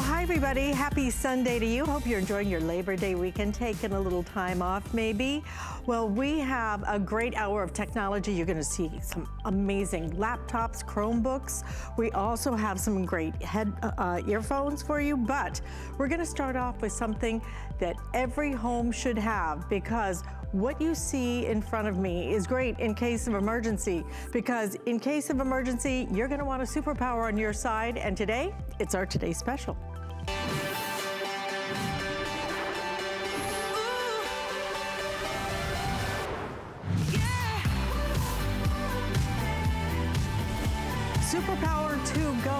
hi everybody. Happy Sunday to you. Hope you're enjoying your Labor Day weekend, taking a little time off maybe. Well, we have a great hour of technology. You're gonna see some amazing laptops, Chromebooks. We also have some great head uh, uh, earphones for you, but we're gonna start off with something that every home should have because what you see in front of me is great in case of emergency because in case of emergency, you're gonna want a superpower on your side and today, it's our Today Special.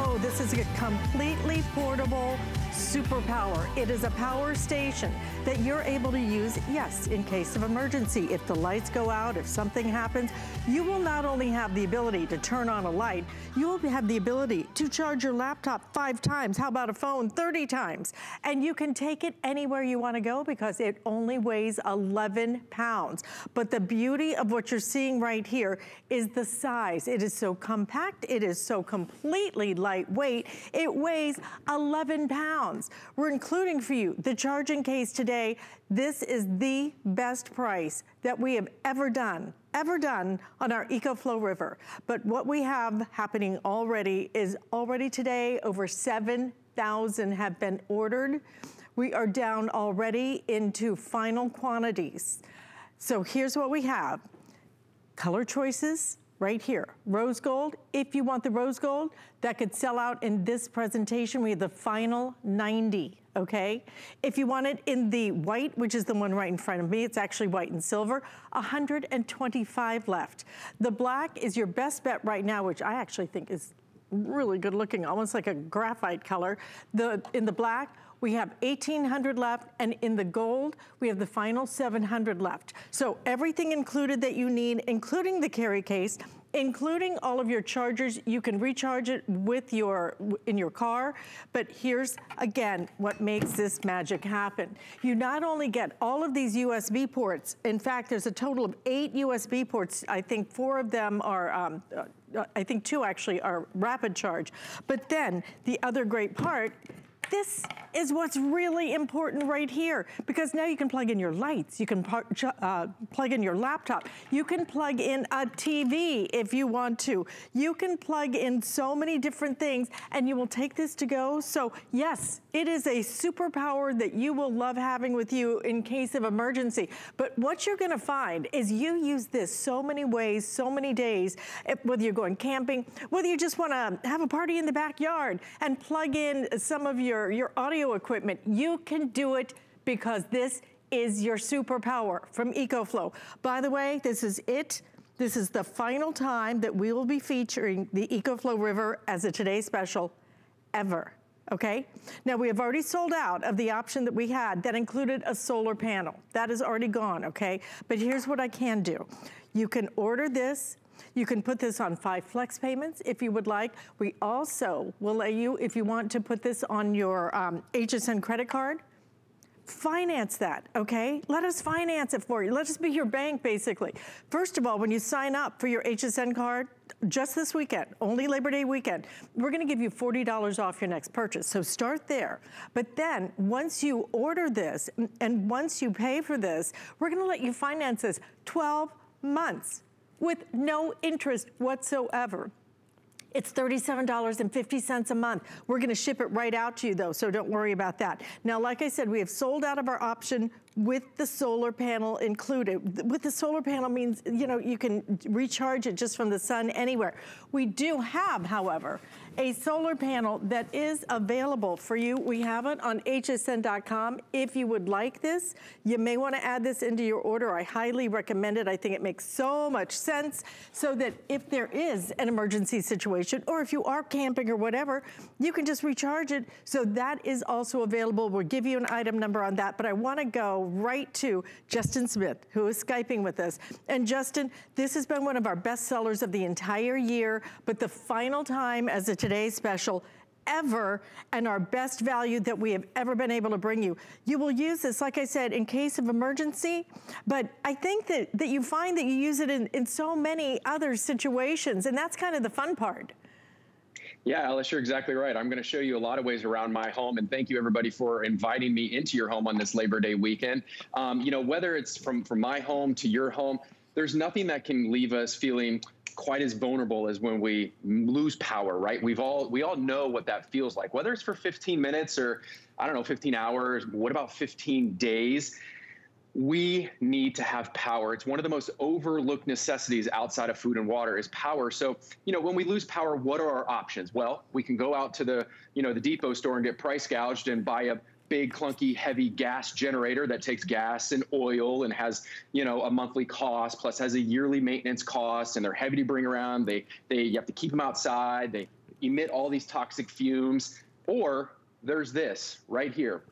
Go. This is a completely portable superpower. It is a power station that you're able to use, yes, in case of emergency. If the lights go out, if something happens, you will not only have the ability to turn on a light, you will have the ability to charge your laptop five times. How about a phone 30 times? And you can take it anywhere you wanna go because it only weighs 11 pounds. But the beauty of what you're seeing right here is the size. It is so compact, it is so completely lightweight. It weighs 11 pounds. We're including for you the charging case today this is the best price that we have ever done ever done on our EcoFlow River. But what we have happening already is already today over 7,000 have been ordered. We are down already into final quantities. So here's what we have. Color choices, right here. Rose gold, if you want the rose gold, that could sell out in this presentation. We have the final 90 okay? If you want it in the white, which is the one right in front of me, it's actually white and silver, 125 left. The black is your best bet right now, which I actually think is really good looking, almost like a graphite color. The In the black, we have 1,800 left, and in the gold, we have the final 700 left. So everything included that you need, including the carry case, including all of your chargers. You can recharge it with your in your car, but here's again what makes this magic happen. You not only get all of these USB ports, in fact, there's a total of eight USB ports. I think four of them are um, I think two actually are rapid charge. But then the other great part this is what's really important right here because now you can plug in your lights, you can uh, plug in your laptop, you can plug in a TV if you want to. You can plug in so many different things and you will take this to go. So yes, it is a superpower that you will love having with you in case of emergency. But what you're gonna find is you use this so many ways, so many days, whether you're going camping, whether you just wanna have a party in the backyard and plug in some of your your, your equipment. You can do it because this is your superpower from EcoFlow. By the way, this is it. This is the final time that we will be featuring the EcoFlow River as a Today Special ever okay? Now we have already sold out of the option that we had that included a solar panel. That is already gone, okay? But here's what I can do. You can order this you can put this on five flex payments if you would like. We also will let you, if you want to put this on your um, HSN credit card, finance that, okay? Let us finance it for you. Let us be your bank, basically. First of all, when you sign up for your HSN card, just this weekend, only Labor Day weekend, we're gonna give you $40 off your next purchase. So start there. But then once you order this and once you pay for this, we're gonna let you finance this 12 months with no interest whatsoever. It's $37.50 a month. We're gonna ship it right out to you though, so don't worry about that. Now, like I said, we have sold out of our option with the solar panel included. With the solar panel means, you know, you can recharge it just from the sun anywhere. We do have, however, a solar panel that is available for you. We have it on hsn.com. If you would like this, you may want to add this into your order. I highly recommend it. I think it makes so much sense so that if there is an emergency situation or if you are camping or whatever, you can just recharge it. So that is also available. We'll give you an item number on that, but I want to go right to Justin Smith, who is Skyping with us. And Justin, this has been one of our best sellers of the entire year, but the final time as a today's special ever and our best value that we have ever been able to bring you. You will use this, like I said, in case of emergency, but I think that, that you find that you use it in, in so many other situations, and that's kind of the fun part. Yeah, Alyce, you're exactly right. I'm going to show you a lot of ways around my home, and thank you everybody for inviting me into your home on this Labor Day weekend. Um, you know, whether it's from from my home to your home, there's nothing that can leave us feeling quite as vulnerable as when we lose power, right? We've all we all know what that feels like, whether it's for 15 minutes or I don't know, 15 hours. What about 15 days? we need to have power. It's one of the most overlooked necessities outside of food and water is power. So, you know, when we lose power, what are our options? Well, we can go out to the, you know, the depot store and get price gouged and buy a big clunky heavy gas generator that takes gas and oil and has you know a monthly cost plus has a yearly maintenance cost and they're heavy to bring around they they you have to keep them outside they emit all these toxic fumes or there's this right here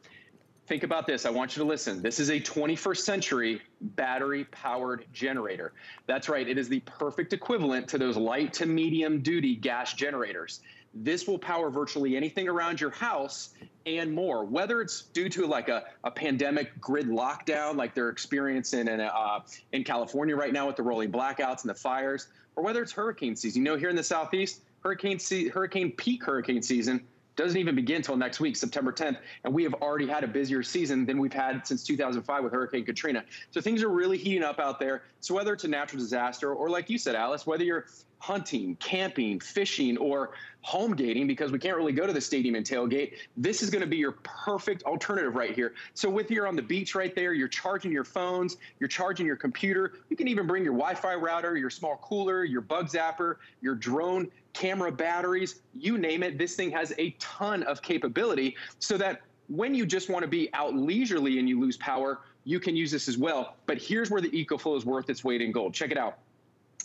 think about this. I want you to listen. This is a 21st century battery powered generator. That's right. It is the perfect equivalent to those light to medium duty gas generators. This will power virtually anything around your house and more, whether it's due to like a, a pandemic grid lockdown, like they're experiencing in, uh, in California right now with the rolling blackouts and the fires, or whether it's hurricane season. You know, here in the Southeast, hurricane, se- hurricane peak hurricane season doesn't even begin until next week, September 10th, and we have already had a busier season than we've had since 2005 with Hurricane Katrina. So things are really heating up out there. So whether it's a natural disaster or, like you said, Alyce, whether you're hunting, camping, fishing, or home gating because we can't really go to the stadium and tailgate, this is going to be your perfect alternative right here. So with you're on the beach right there, you're charging your phones, you're charging your computer. You can even bring your Wi-Fi router, your small cooler, your bug zapper, your drone camera batteries, you name it. This thing has a ton of capability so that when you just want to be out leisurely and you lose power, you can use this as well. But here's where the EcoFlow is worth its weight in gold. Check it out.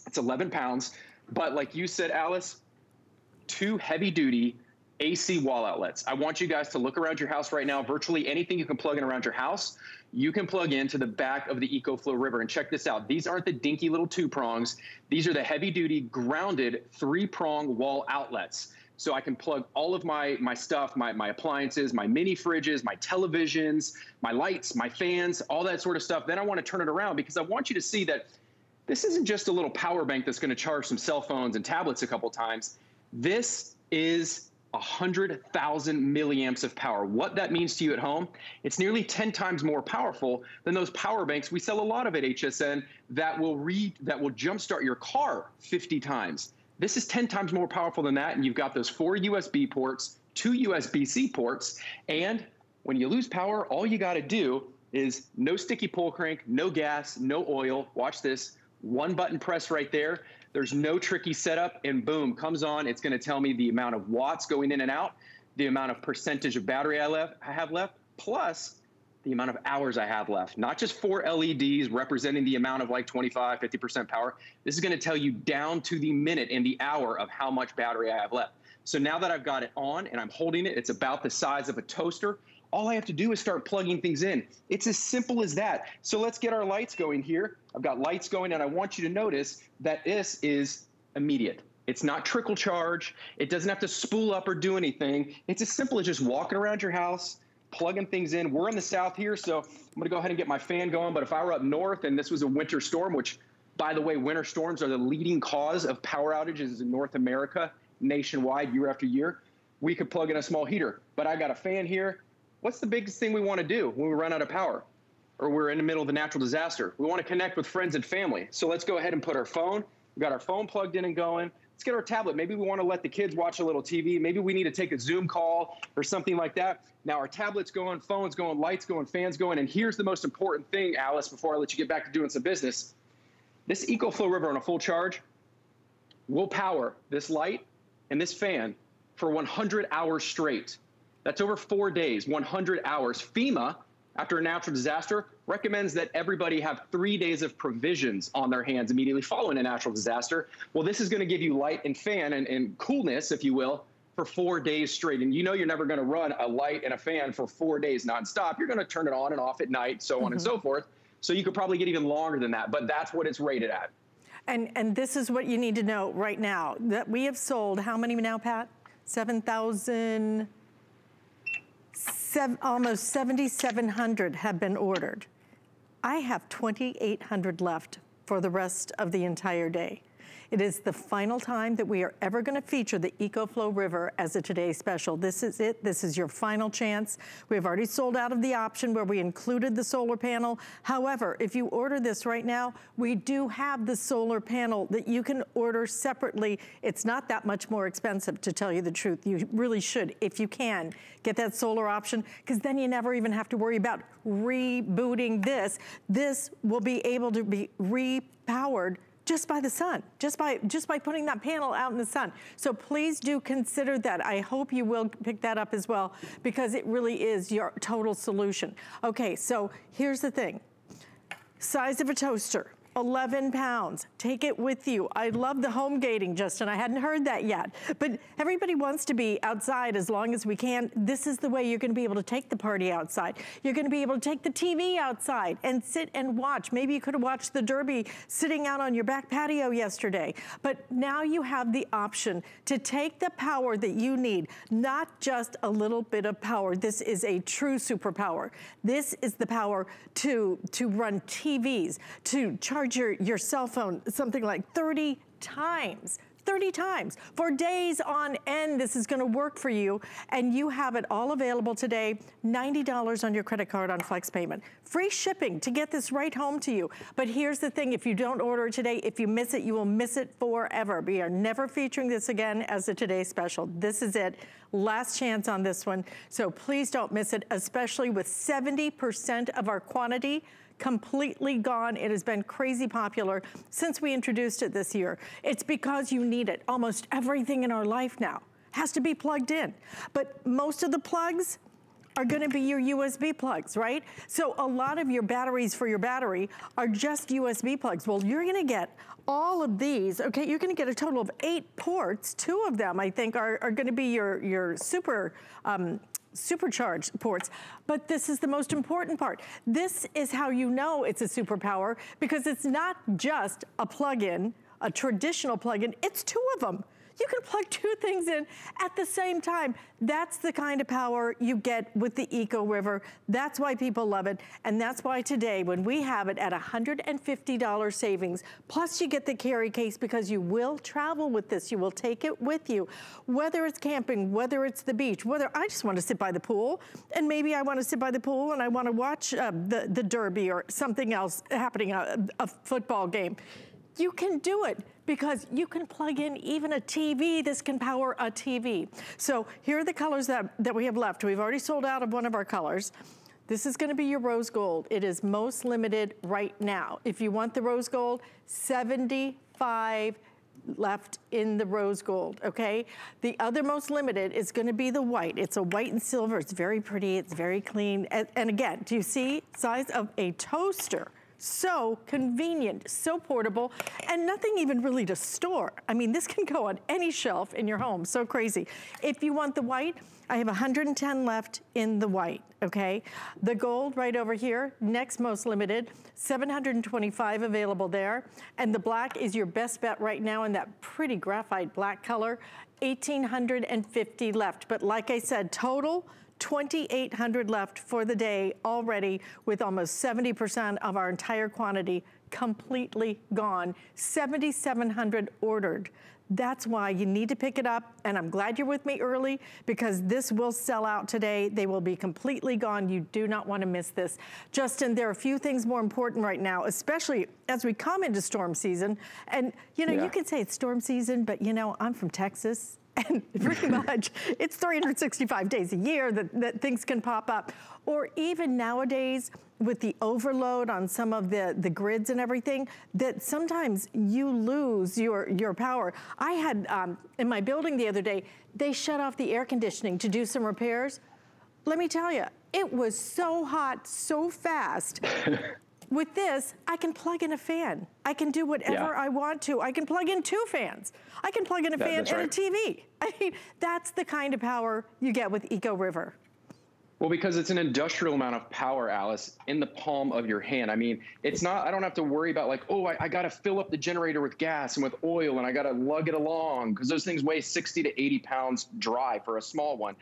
It's 11 pounds, but like you said, Alyce, two heavy duty AC wall outlets. I want you guys to look around your house right now. Virtually anything you can plug in around your house, you can plug into the back of the EcoFlow River. And check this out. These aren't the dinky little two prongs. These are the heavy duty grounded three prong wall outlets. So I can plug all of my, my stuff, my, my appliances, my mini fridges, my televisions, my lights, my fans, all that sort of stuff. Then I want to turn it around because I want you to see that this isn't just a little power bank that's going to charge some cell phones and tablets a couple times. This is 100,000 milliamps of power. What that means to you at home, it's nearly 10 times more powerful than those power banks we sell a lot of at HSN that will read that will jumpstart your car 50 times. This is 10 times more powerful than that and you've got those four USB ports, two USB-C ports, and when you lose power, all you got to do is no sticky pull crank, no gas, no oil. Watch this. One button press right there there's no tricky setup, and boom, comes on. It's going to tell me the amount of watts going in and out, the amount of percentage of battery I, left, I have left, plus the amount of hours I have left. Not just four LEDs representing the amount of like 25, 50% power. This is going to tell you down to the minute and the hour of how much battery I have left. So now that I've got it on and I'm holding it, it's about the size of a toaster. All I have to do is start plugging things in. It's as simple as that. So let's get our lights going here. I've got lights going, and I want you to notice that this is immediate. It's not trickle charge. It doesn't have to spool up or do anything. It's as simple as just walking around your house, plugging things in. We're in the south here, so I'm to go ahead and get my fan going. But if I were up north and this was a winter storm, which, by the way, winter storms are the leading cause of power outages in North America nationwide year after year, we could plug in a small heater. But I got a fan here what's the biggest thing we want to do when we run out of power or we're in the middle of a natural disaster? We want to connect with friends and family. So let's go ahead and put our phone. We've got our phone plugged in and going. Let's get our tablet. Maybe we want to let the kids watch a little TV. Maybe we need to take a Zoom call or something like that. Now our tablet's going, phone's going, lights going, fans going. And here's the most important thing, Alyce, before I let you get back to doing some business. This EcoFlow River on a full charge will power this light and this fan for 100 hours straight. That's over four days, 100 hours. FEMA, after a natural disaster, recommends that everybody have three days of provisions on their hands immediately following a natural disaster. Well, this is going to give you light and fan and, and coolness, if you will, for four days straight. And you know you're never going to run a light and a fan for four days nonstop. You're going to turn it on and off at night, so on mm-hmm. and so forth. So you could probably get even longer than that, but that's what it's rated at. And, and this is what you need to know right now, that we have sold, how many now, Pat? 7,000 seven, almost 7,700 have been ordered. I have 2,800 left for the rest of the entire day. It is the final time that we are ever gonna feature the EcoFlow River as a Today Special. This is it, this is your final chance. We have already sold out of the option where we included the solar panel. However, if you order this right now, we do have the solar panel that you can order separately. It's not that much more expensive to tell you the truth. You really should, if you can, get that solar option because then you never even have to worry about rebooting this. This will be able to be repowered just by the sun, just by, just by putting that panel out in the sun. So please do consider that. I hope you will pick that up as well because it really is your total solution. Okay, so here's the thing. Size of a toaster, 11 pounds. Take it with you. I love the home gating, Justin. I hadn't heard that yet. But everybody wants to be outside as long as we can. This is the way you're gonna be able to take the party outside. You're gonna be able to take the TV outside and sit and watch. Maybe you could have watched the Derby sitting out on your back patio yesterday. But now you have the option to take the power that you need, not just a little bit of power. This is a true superpower. This is the power to, to run TVs, to charge charge your, your cell phone something like 30 times 30 times. For days on end, this is gonna work for you, and you have it all available today, $90 on your credit card on flex payment. Free shipping to get this right home to you. But here's the thing, if you don't order today, if you miss it, you will miss it forever. We are never featuring this again as a Today Special. This is it. Last chance on this one. So please don't miss it, especially with 70% of our quantity completely gone. It has been crazy popular since we introduced it this year. It's because you need it. Almost everything in our life now has to be plugged in. But most of the plugs, are gonna be your USB plugs, right? So a lot of your batteries for your battery are just USB plugs. Well, you're gonna get all of these, okay, you're gonna get a total of eight ports. Two of them, I think, are, are gonna be your, your super um, supercharged ports. But this is the most important part. This is how you know it's a superpower because it's not just a plug-in, a traditional plug-in, it's two of them. You can plug two things in at the same time. That's the kind of power you get with the Eco River. That's why people love it. And that's why today, when we have it at $150 savings, plus you get the carry case because you will travel with this. You will take it with you. Whether it's camping, whether it's the beach, whether I just want to sit by the pool, and maybe I want to sit by the pool and I want to watch uh, the, the Derby or something else happening, a, uh, a football game. You can do it because you can plug in even a TV. This can power a TV. So here are the colors that, that we have left. We've already sold out of one of our colors. This is gonna be your rose gold. It is most limited right now. If you want the rose gold, 75 left in the rose gold, okay? The other most limited is gonna be the white. It's a white and silver. It's very pretty, it's very clean. And, and again, do you see size of a toaster? So convenient, so portable, and nothing even really to store. I mean, this can go on any shelf in your home, so crazy. If you want the white, I have 110 left in the white, okay? The gold right over here, next most limited, 725 available there. And the black is your best bet right now in that pretty graphite black color, 1,850 left. But like I said, total, 2,800 left for the day already with almost 70% of our entire quantity completely gone. 7,700 ordered. That's why you need to pick it up. And I'm glad you're with me early because this will sell out today. They will be completely gone. You do not want to miss this. Justin, there are a few things more important right now, especially as we come into storm season. And, you know, yeah. you can say it's storm season, but, you know, I'm from Texas and pretty much it's 365 days a year that, that things can pop up. Or even nowadays with the overload on some of the, the grids and everything, that sometimes you lose your, your power. I had, um, in my building the other day, they shut off the air conditioning to do some repairs. Let me tell you, it was so hot so fast With this, I can plug in a fan. I can do whatever yeah. I want to. I can plug in two fans. I can plug in a that, fan and right. a TV. I mean, that's the kind of power you get with Eco River. Well, because it's an industrial amount of power, Alyce, in the palm of your hand. I mean, it's not, I don't have to worry about like, oh, I, I got to fill up the generator with gas and with oil and I got to lug it along because those things weigh 60 to 80 pounds dry for a small one.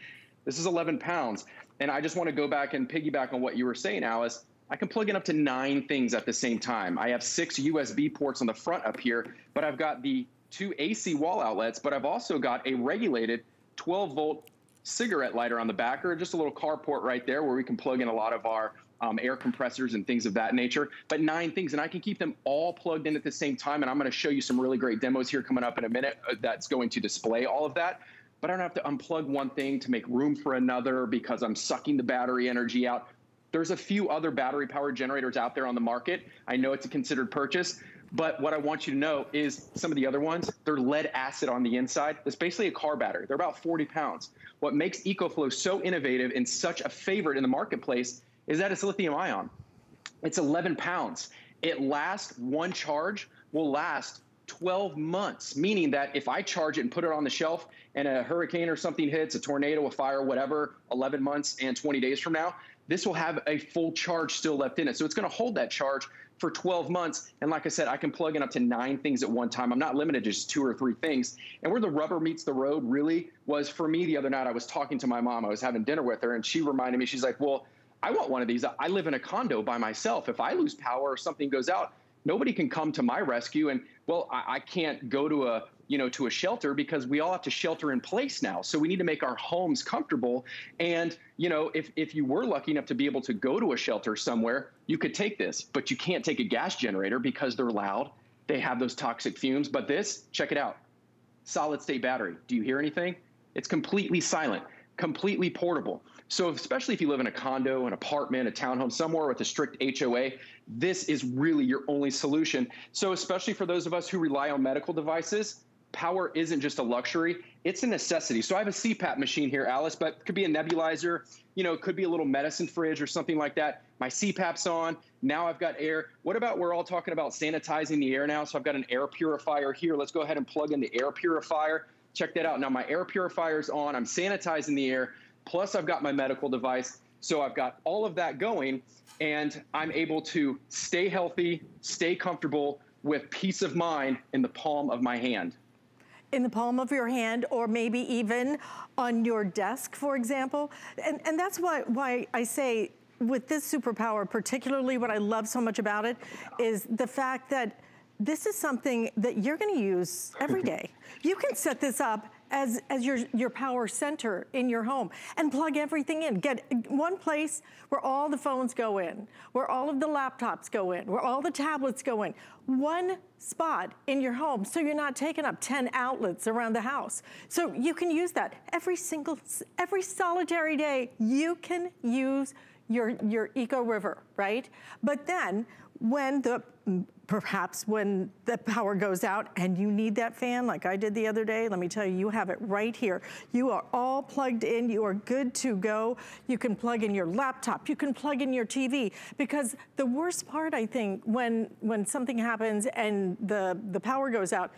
This is 11 pounds. And I just want to go back and piggyback on what you were saying, Alyce. I can plug in up to nine things at the same time. I have six USB ports on the front up here, but I've got the two AC wall outlets, but I've also got a regulated 12 volt cigarette lighter on the back or just a little carport right there where we can plug in a lot of our um, air compressors and things of that nature. But nine things, and I can keep them all plugged in at the same time. And I'm going to show you some really great demos here coming up in a minute uh, that's going to display all of that. But I don't have to unplug one thing to make room for another because I'm sucking the battery energy out. There's a few other battery powered generators out there on the market. I know it's a considered purchase, but what I want you to know is some of the other ones, they're lead acid on the inside. It's basically a car battery. They're about 40 pounds. What makes EcoFlow so innovative and such a favorite in the marketplace is that it's lithium ion. It's 11 pounds. It lasts, one charge will last 12 months, meaning that if I charge it and put it on the shelf and a hurricane or something hits, a tornado, a fire, whatever, 11 months and 20 days from now, this will have a full charge still left in it. So it's going to hold that charge for 12 months. And like I said, I can plug in up to nine things at one time. I'm not limited to just two or three things. And where the rubber meets the road really was for me the other night. I was talking to my mom. I was having dinner with her, and she reminded me, she's like, Well, I want one of these. I live in a condo by myself. If I lose power or something goes out, nobody can come to my rescue. And well, I, I can't go to a you know, to a shelter because we all have to shelter in place now. So we need to make our homes comfortable. And, you know, if, if you were lucky enough to be able to go to a shelter somewhere, you could take this, but you can't take a gas generator because they're loud. They have those toxic fumes. But this, check it out solid state battery. Do you hear anything? It's completely silent, completely portable. So, especially if you live in a condo, an apartment, a townhome, somewhere with a strict HOA, this is really your only solution. So, especially for those of us who rely on medical devices, power isn't just a luxury, it's a necessity. So I have a CPAP machine here, Alyce, but it could be a nebulizer, you know, it could be a little medicine fridge or something like that. My CPAP's on. Now I've got air. What about we're all talking about sanitizing the air now? So I've got an air purifier here. Let's go ahead and plug in the air purifier. Check that out. Now my air purifier is on. I'm sanitizing the air. Plus I've got my medical device. So I've got all of that going and I'm able to stay healthy, stay comfortable with peace of mind in the palm of my hand in the palm of your hand or maybe even on your desk, for example. And, and that's why, why I say with this superpower, particularly what I love so much about it is the fact that this is something that you're gonna use every day. You can set this up as, as your, your power center in your home and plug everything in. Get one place where all the phones go in, where all of the laptops go in, where all the tablets go in. One spot in your home so you're not taking up 10 outlets around the house. So you can use that every single, every solitary day. You can use your, your Eco River, right? But then when the perhaps when the power goes out and you need that fan like I did the other day, let me tell you, you have it right here. You are all plugged in, you are good to go. You can plug in your laptop, you can plug in your TV because the worst part I think when, when something happens and the, the power goes out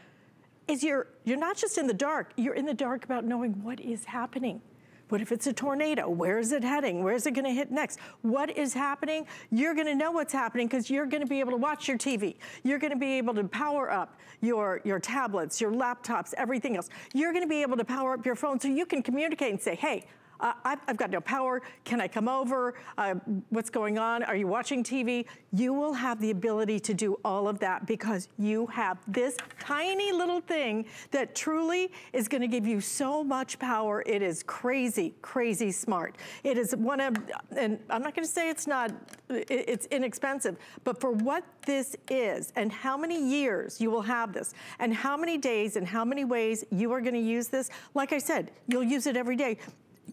is you're, you're not just in the dark, you're in the dark about knowing what is happening. What if it's a tornado? Where is it heading? Where is it gonna hit next? What is happening? You're gonna know what's happening because you're gonna be able to watch your TV. You're gonna be able to power up your, your tablets, your laptops, everything else. You're gonna be able to power up your phone so you can communicate and say, hey, I've, I've, got no power. Can I come over? Uh, what's going on? Are you watching TV? You will have the ability to do all of that because you have this tiny little thing that truly is gonna give you so much power. It is crazy, crazy smart. It is one of, and I'm not gonna say it's not, it's inexpensive, but for what this is and how many years you will have this and how many days and how many ways you are gonna use this, like I said, you'll use it every day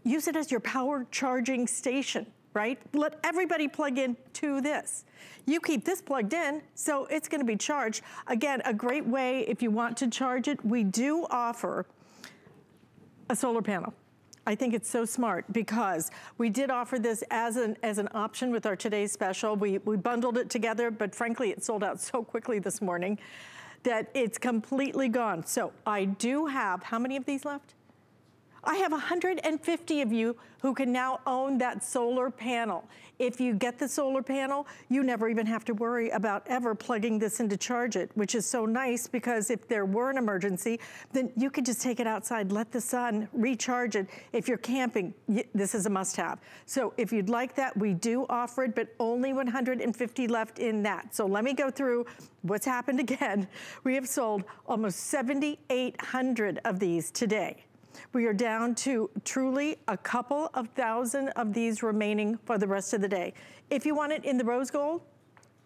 use it as your power charging station, right? Let everybody plug in to this. You keep this plugged in, so it's gonna be charged. Again, a great way if you want to charge it, we do offer a solar panel. I think it's so smart because we did offer this as an, as an option with our today's special. We, we bundled it together, but frankly, it sold out so quickly this morning that it's completely gone. So I do have, how many of these left? I have 150 of you who can now own that solar panel. If you get the solar panel, you never even have to worry about ever plugging this in to charge it, which is so nice because if there were an emergency, then you could just take it outside, let the sun recharge it. If you're camping, this is a must have. So if you'd like that, we do offer it, but only 150 left in that. So let me go through what's happened again. We have sold almost 7,800 of these today. We are down to truly a couple of thousand of these remaining for the rest of the day. If you want it in the rose gold,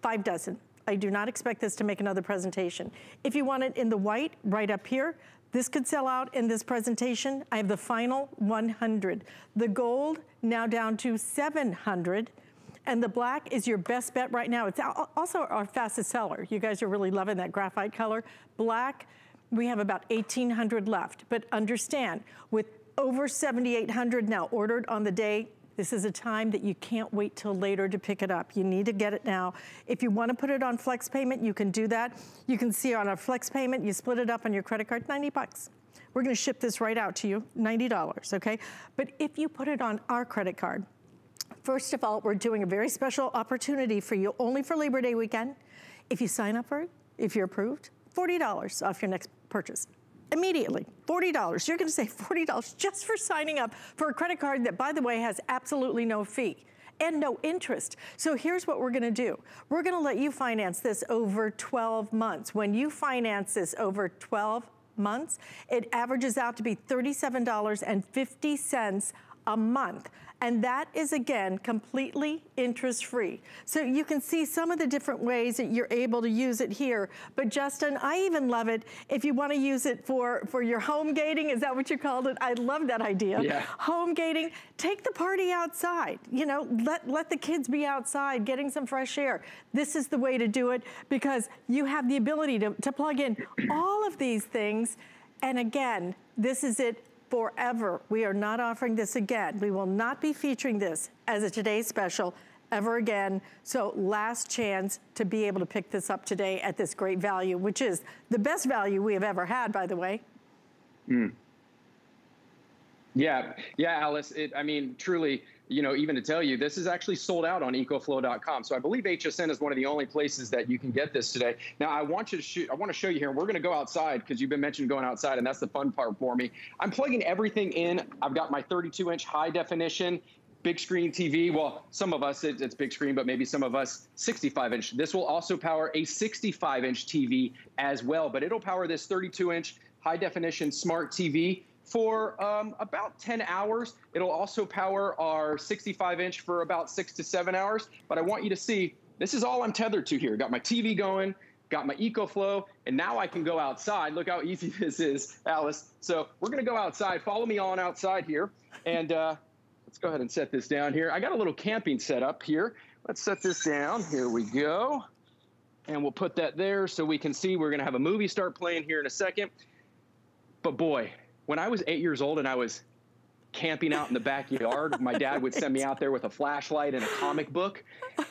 five dozen. I do not expect this to make another presentation. If you want it in the white, right up here, this could sell out in this presentation. I have the final 100. The gold now down to 700. And the black is your best bet right now. It's also our fastest seller. You guys are really loving that graphite color. Black, we have about 1,800 left. But understand, with over 7,800 now ordered on the day, this is a time that you can't wait till later to pick it up. You need to get it now. If you wanna put it on flex payment, you can do that. You can see on a flex payment, you split it up on your credit card, 90 bucks. We're gonna ship this right out to you, $90, okay? But if you put it on our credit card, first of all, we're doing a very special opportunity for you, only for Labor Day weekend. If you sign up for it, if you're approved, $40 off your next purchase immediately, $40. You're gonna save $40 just for signing up for a credit card that, by the way, has absolutely no fee and no interest. So here's what we're gonna do. We're gonna let you finance this over 12 months. When you finance this over 12 months, it averages out to be $37.50 a month. And that is, again, completely interest-free. So you can see some of the different ways that you're able to use it here. But Justin, I even love it if you wanna use it for, for your home gating. Is that what you called it? I love that idea. Yeah. Home gating, take the party outside. You know, let, let the kids be outside getting some fresh air. This is the way to do it because you have the ability to, to plug in all of these things. And again, this is it forever. We are not offering this again. We will not be featuring this as a today's special ever again. So last chance to be able to pick this up today at this great value, which is the best value we have ever had, by the way. Mm. Yeah, yeah, Alyce. It, I mean, truly, you know, even to tell you, this is actually sold out on ecoflow.com. So I believe HSN is one of the only places that you can get this today. Now I want you to shoot, I want to show you here, and we're going to go outside because you've been mentioning going outside, and that's the fun part for me. I'm plugging everything in. I've got my 32 inch high definition big screen TV. Well, some of us, it's big screen, but maybe some of us 65 inch. This will also power a 65 inch TV as well, but it'll power this 32 inch high definition smart TV for um, about 10 hours. It'll also power our 65 inch for about six to seven hours. But I want you to see, this is all I'm tethered to here. Got my TV going, got my EcoFlow, and now I can go outside. Look how easy this is, Alyce. So we're gonna go outside. Follow me on outside here. And uh, let's go ahead and set this down here. I got a little camping set up here. Let's set this down. Here we go. And we'll put that there so we can see we're gonna have a movie start playing here in a second. But boy, when I was eight years old and I was camping out in the backyard, my dad would send me out there with a flashlight and a comic book.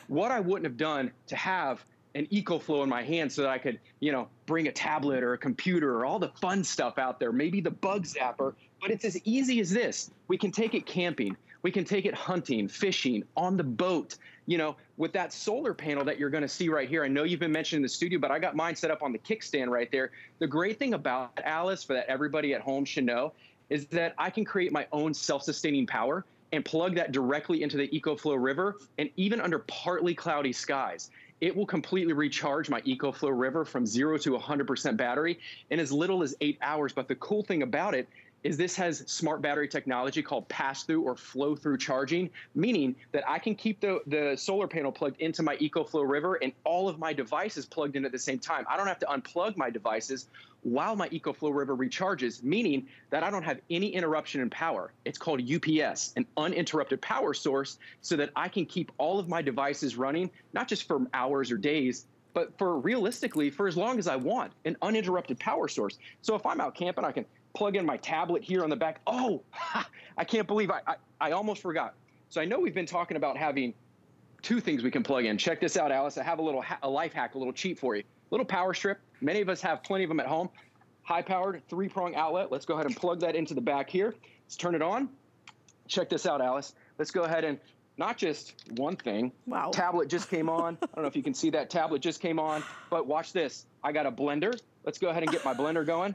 What I wouldn't have done to have an EcoFlow in my hand so that I could, you know, bring a tablet or a computer or all the fun stuff out there, maybe the bug zapper. But it's as easy as this. We can take it camping. We can take it hunting, fishing, on the boat. You know, with that solar panel that you're going to see right here. I know you've been mentioning the studio, but I got mine set up on the kickstand right there. The great thing about Alyce, for that everybody at home should know, is that I can create my own self-sustaining power and plug that directly into the EcoFlow River, and even under partly cloudy skies it will completely recharge my EcoFlow River from zero to 100% battery in as little as eight hours. But the cool thing about it is this has smart battery technology called pass-through or flow-through charging, meaning that I can keep the, the solar panel plugged into my EcoFlow River and all of my devices plugged in at the same time. I don't have to unplug my devices while my EcoFlow River recharges, meaning that I don't have any interruption in power. It's called UPS, an uninterrupted power source, so that I can keep all of my devices running, not just for hours or days, but for realistically, for as long as I want, an uninterrupted power source. So if I'm out camping, I can plug in my tablet here on the back. Oh, I can't believe I, I, I almost forgot. So I know we've been talking about having two things we can plug in. Check this out, Alyce. I have a little a life hack, a little cheat for you. Little power strip. Many of us have plenty of them at home. high-powered three-prong outlet. Let's go ahead and plug that into the back here. Let's turn it on. Check this out, Alyce. Let's go ahead and not just one thing. Wow. Tablet just came on. I don't know if you can see that tablet just came on, but watch this. I got a blender. Let's go ahead and get my blender going.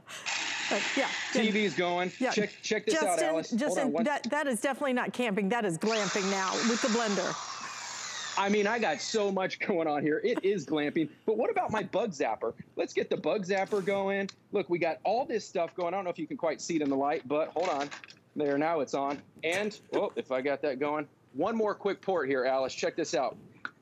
Uh, yeah. TV's going. Yeah. Check check this Justin, out, Alyce. Justin, that, that is definitely not camping. That is glamping now with the blender. I mean, I got so much going on here. It is glamping. But what about my bug zapper? Let's get the bug zapper going. Look, we got all this stuff going. I don't know if you can quite see it in the light, but hold on. There, now it's on. And, oh, if I got that going. One more quick port here, Alyce. Check this out.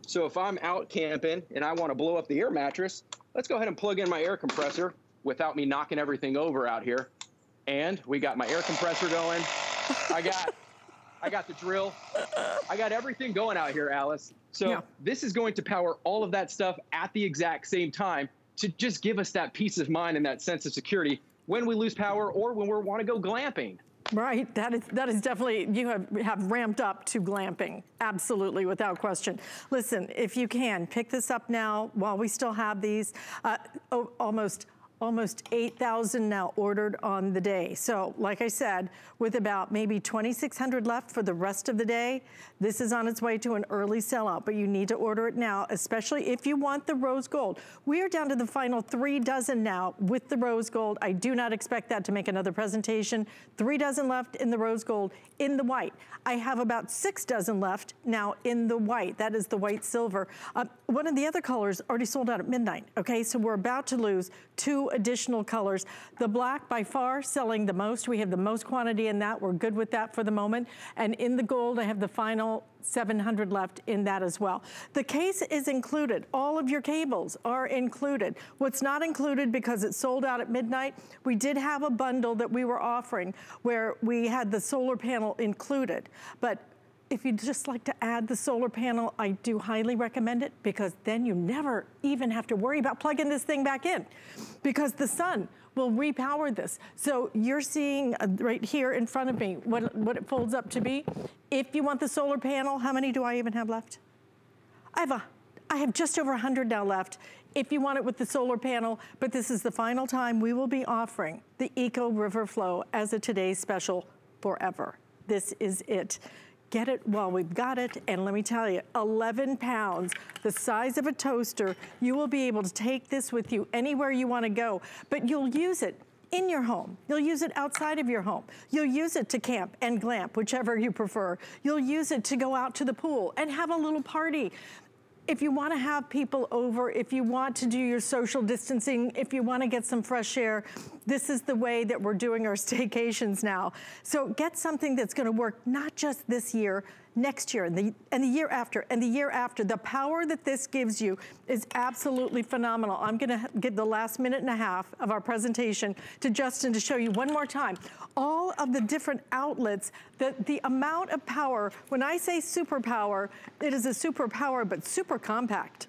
So if I'm out camping and I want to blow up the air mattress, let's go ahead and plug in my air compressor without me knocking everything over out here. And we got my air compressor going. I got I got the drill. I got everything going out here, Alyce. So yeah. this is going to power all of that stuff at the exact same time to just give us that peace of mind and that sense of security when we lose power or when we want to go glamping. Right, that is that is definitely, you have, have ramped up to glamping, absolutely, without question. Listen, if you can, pick this up now while we still have these. Uh, oh, almost almost 8,000 now ordered on the day. So like I said, with about maybe 2,600 left for the rest of the day, this is on its way to an early sellout, but you need to order it now, especially if you want the rose gold. We are down to the final three dozen now with the rose gold. I do not expect that to make another presentation. Three dozen left in the rose gold in the white. I have about six dozen left now in the white. That is the white silver. Uh, one of the other colors already sold out at midnight, okay? So we're about to lose two additional colors. The black by far selling the most. We have the most quantity in that. We're good with that for the moment. And in the gold, I have the final 700 left in that as well. The case is included. All of your cables are included. What's not included because it sold out at midnight, we did have a bundle that we were offering where we had the solar panel included. But if you'd just like to add the solar panel, I do highly recommend it because then you never even have to worry about plugging this thing back in because the sun will repower this. So you're seeing uh, right here in front of me what, what it folds up to be. If you want the solar panel, how many do I even have left? I have a, I have just over 100 now left if you want it with the solar panel, but this is the final time we will be offering the Eco River Flow as a today's special forever. This is it get it while we've got it. And let me tell you, 11 pounds, the size of a toaster. You will be able to take this with you anywhere you wanna go, but you'll use it in your home. You'll use it outside of your home. You'll use it to camp and glamp, whichever you prefer. You'll use it to go out to the pool and have a little party if you wanna have people over, if you want to do your social distancing, if you wanna get some fresh air, this is the way that we're doing our staycations now. So get something that's gonna work not just this year, next year and the, and the year after and the year after. The power that this gives you is absolutely phenomenal. I'm gonna give the last minute and a half of our presentation to Justin to show you one more time all of the different outlets, the, the amount of power, when I say superpower, it is a superpower, but super compact.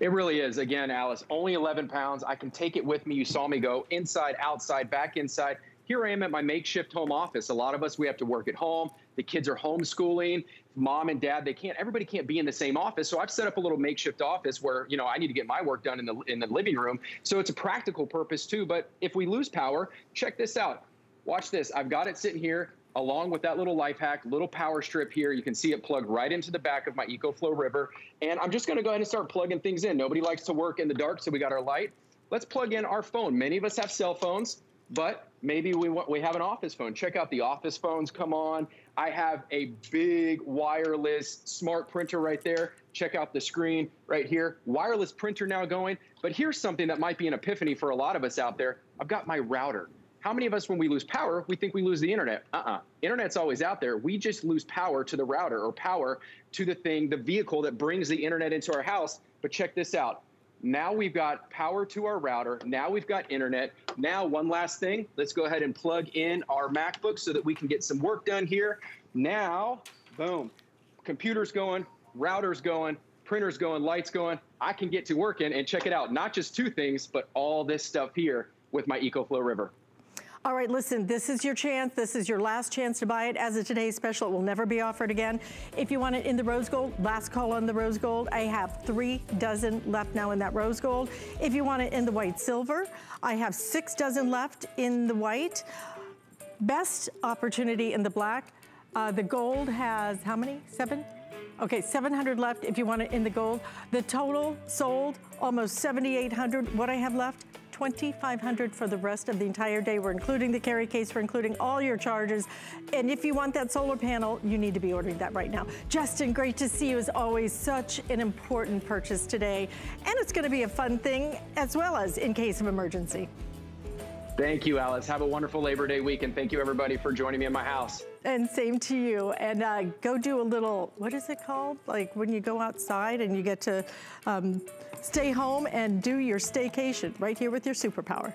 It really is. Again, Alyce, only 11 pounds. I can take it with me. You saw me go inside, outside, back inside. Here I am at my makeshift home office. A lot of us, we have to work at home. The kids are homeschooling. Mom and dad, they can't, everybody can't be in the same office. So I've set up a little makeshift office where, you know, I need to get my work done in the, in the living room. So it's a practical purpose too. But if we lose power, check this out. Watch this. I've got it sitting here along with that little life hack, little power strip here. You can see it plugged right into the back of my EcoFlow River. And I'm just going to go ahead and start plugging things in. Nobody likes to work in the dark, so we got our light. Let's plug in our phone. Many of us have cell phones, but maybe we want, we have an office phone. Check out the office phones. Come on. I have a big wireless smart printer right there. Check out the screen right here. Wireless printer now going. But here's something that might be an epiphany for a lot of us out there. I've got my router. How many of us, when we lose power, we think we lose the internet? Uh-uh. Internet's always out there. We just lose power to the router or power to the thing, the vehicle that brings the internet into our house. But check this out. Now we've got power to our router. Now we've got internet. Now, one last thing. Let's go ahead and plug in our MacBook so that we can get some work done here. Now, boom, computer's going, router's going, printer's going, lights going. I can get to working and check it out. Not just two things, but all this stuff here with my EcoFlow River. All right, listen, this is your chance. This is your last chance to buy it. As of today's special, it will never be offered again. If you want it in the rose gold, last call on the rose gold. I have three dozen left now in that rose gold. If you want it in the white silver, I have six dozen left in the white. Best opportunity in the black. Uh, the gold has how many? Seven? Okay, 700 left if you want it in the gold. The total sold, almost 7,800. What I have left, 2,500 for the rest of the entire day. We're including the carry case, we're including all your charges. And if you want that solar panel, you need to be ordering that right now. Justin, great to see you as always. Such an important purchase today. And it's gonna be a fun thing as well as in case of emergency. Thank you, Alyce. Have a wonderful Labor Day week, and thank you everybody for joining me in my house. And same to you. And uh, go do a little, what is it called? Like when you go outside and you get to um, stay home and do your staycation right here with your superpower.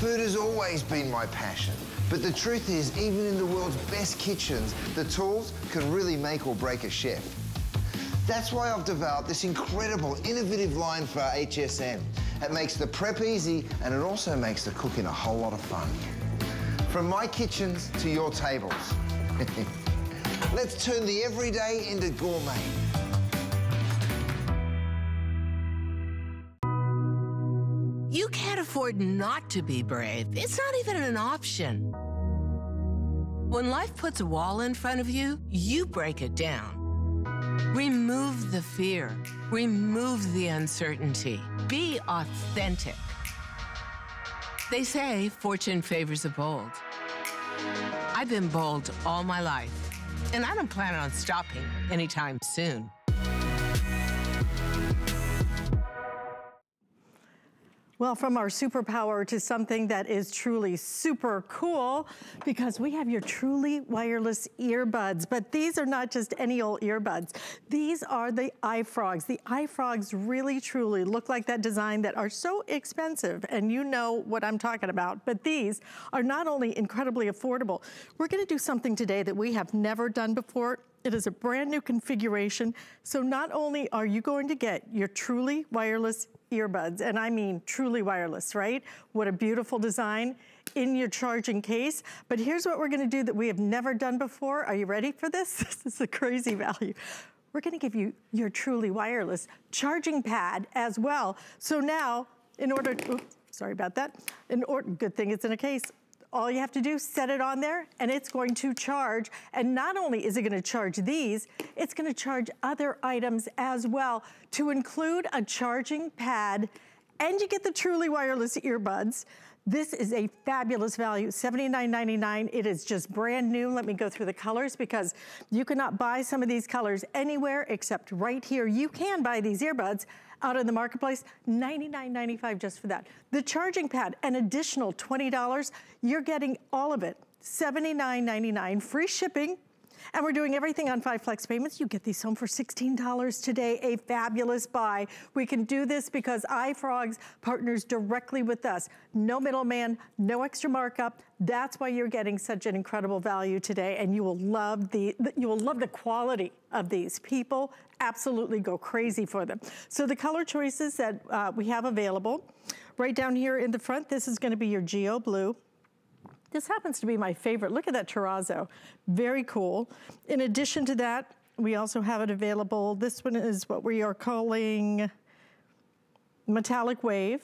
Food has always been my passion. But the truth is, even in the world's best kitchens, the tools can really make or break a chef. That's why I've developed this incredible, innovative line for HSN. It makes the prep easy and it also makes the cooking a whole lot of fun. From my kitchens to your tables. Let's turn the everyday into gourmet. You can't afford not to be brave. It's not even an option. When life puts a wall in front of you, you break it down. Remove the fear. Remove the uncertainty. Be authentic. They say fortune favors the bold. I've been bold all my life, and I don't plan on stopping anytime soon. Well, from our superpower to something that is truly super cool because we have your truly wireless earbuds, but these are not just any old earbuds. These are the iFrogz. The iFrogz really truly look like that design that are so expensive and you know what I'm talking about, but these are not only incredibly affordable, we're gonna do something today that we have never done before it is a brand new configuration. So not only are you going to get your truly wireless earbuds, and I mean truly wireless, right? What a beautiful design in your charging case. But here's what we're gonna do that we have never done before. Are you ready for this? This is a crazy value. We're gonna give you your truly wireless charging pad as well. So now, in order, oops, sorry about that. In order, good thing it's in a case all you have to do, set it on there and it's going to charge. And not only is it gonna charge these, it's gonna charge other items as well to include a charging pad and you get the truly wireless earbuds. This is a fabulous value, $79.99. It is just brand new. Let me go through the colors because you cannot buy some of these colors anywhere except right here. You can buy these earbuds out in the marketplace, $99.95 just for that. The charging pad, an additional $20. You're getting all of it, $79.99, free shipping, and we're doing everything on five flex payments. You get these home for $16 today, a fabulous buy. We can do this because iFrogz partners directly with us. No middleman, no extra markup. That's why you're getting such an incredible value today and you will love the, you will love the quality of these. People absolutely go crazy for them. So the color choices that uh, we have available, right down here in the front, this is gonna be your Geo Blue. This happens to be my favorite. Look at that terrazzo. Very cool. In addition to that, we also have it available. This one is what we are calling metallic wave.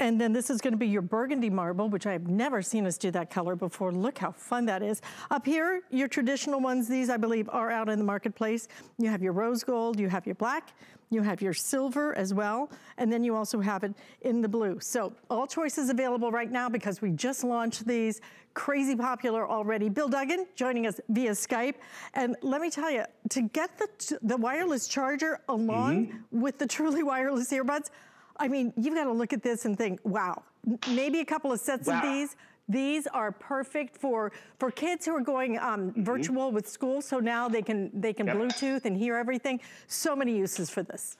And then this is gonna be your burgundy marble, which I've never seen us do that color before. Look how fun that is. Up here, your traditional ones, these I believe are out in the marketplace. You have your rose gold, you have your black, you have your silver as well, and then you also have it in the blue. So all choices available right now because we just launched these, crazy popular already. Bill Duggan joining us via Skype. And let me tell you, to get the, the wireless charger along mm -hmm. with the truly wireless earbuds, I mean, you've got to look at this and think, wow, maybe a couple of sets wow. of these. These are perfect for for kids who are going um, mm -hmm. virtual with school. So now they can they can yep. Bluetooth and hear everything. So many uses for this.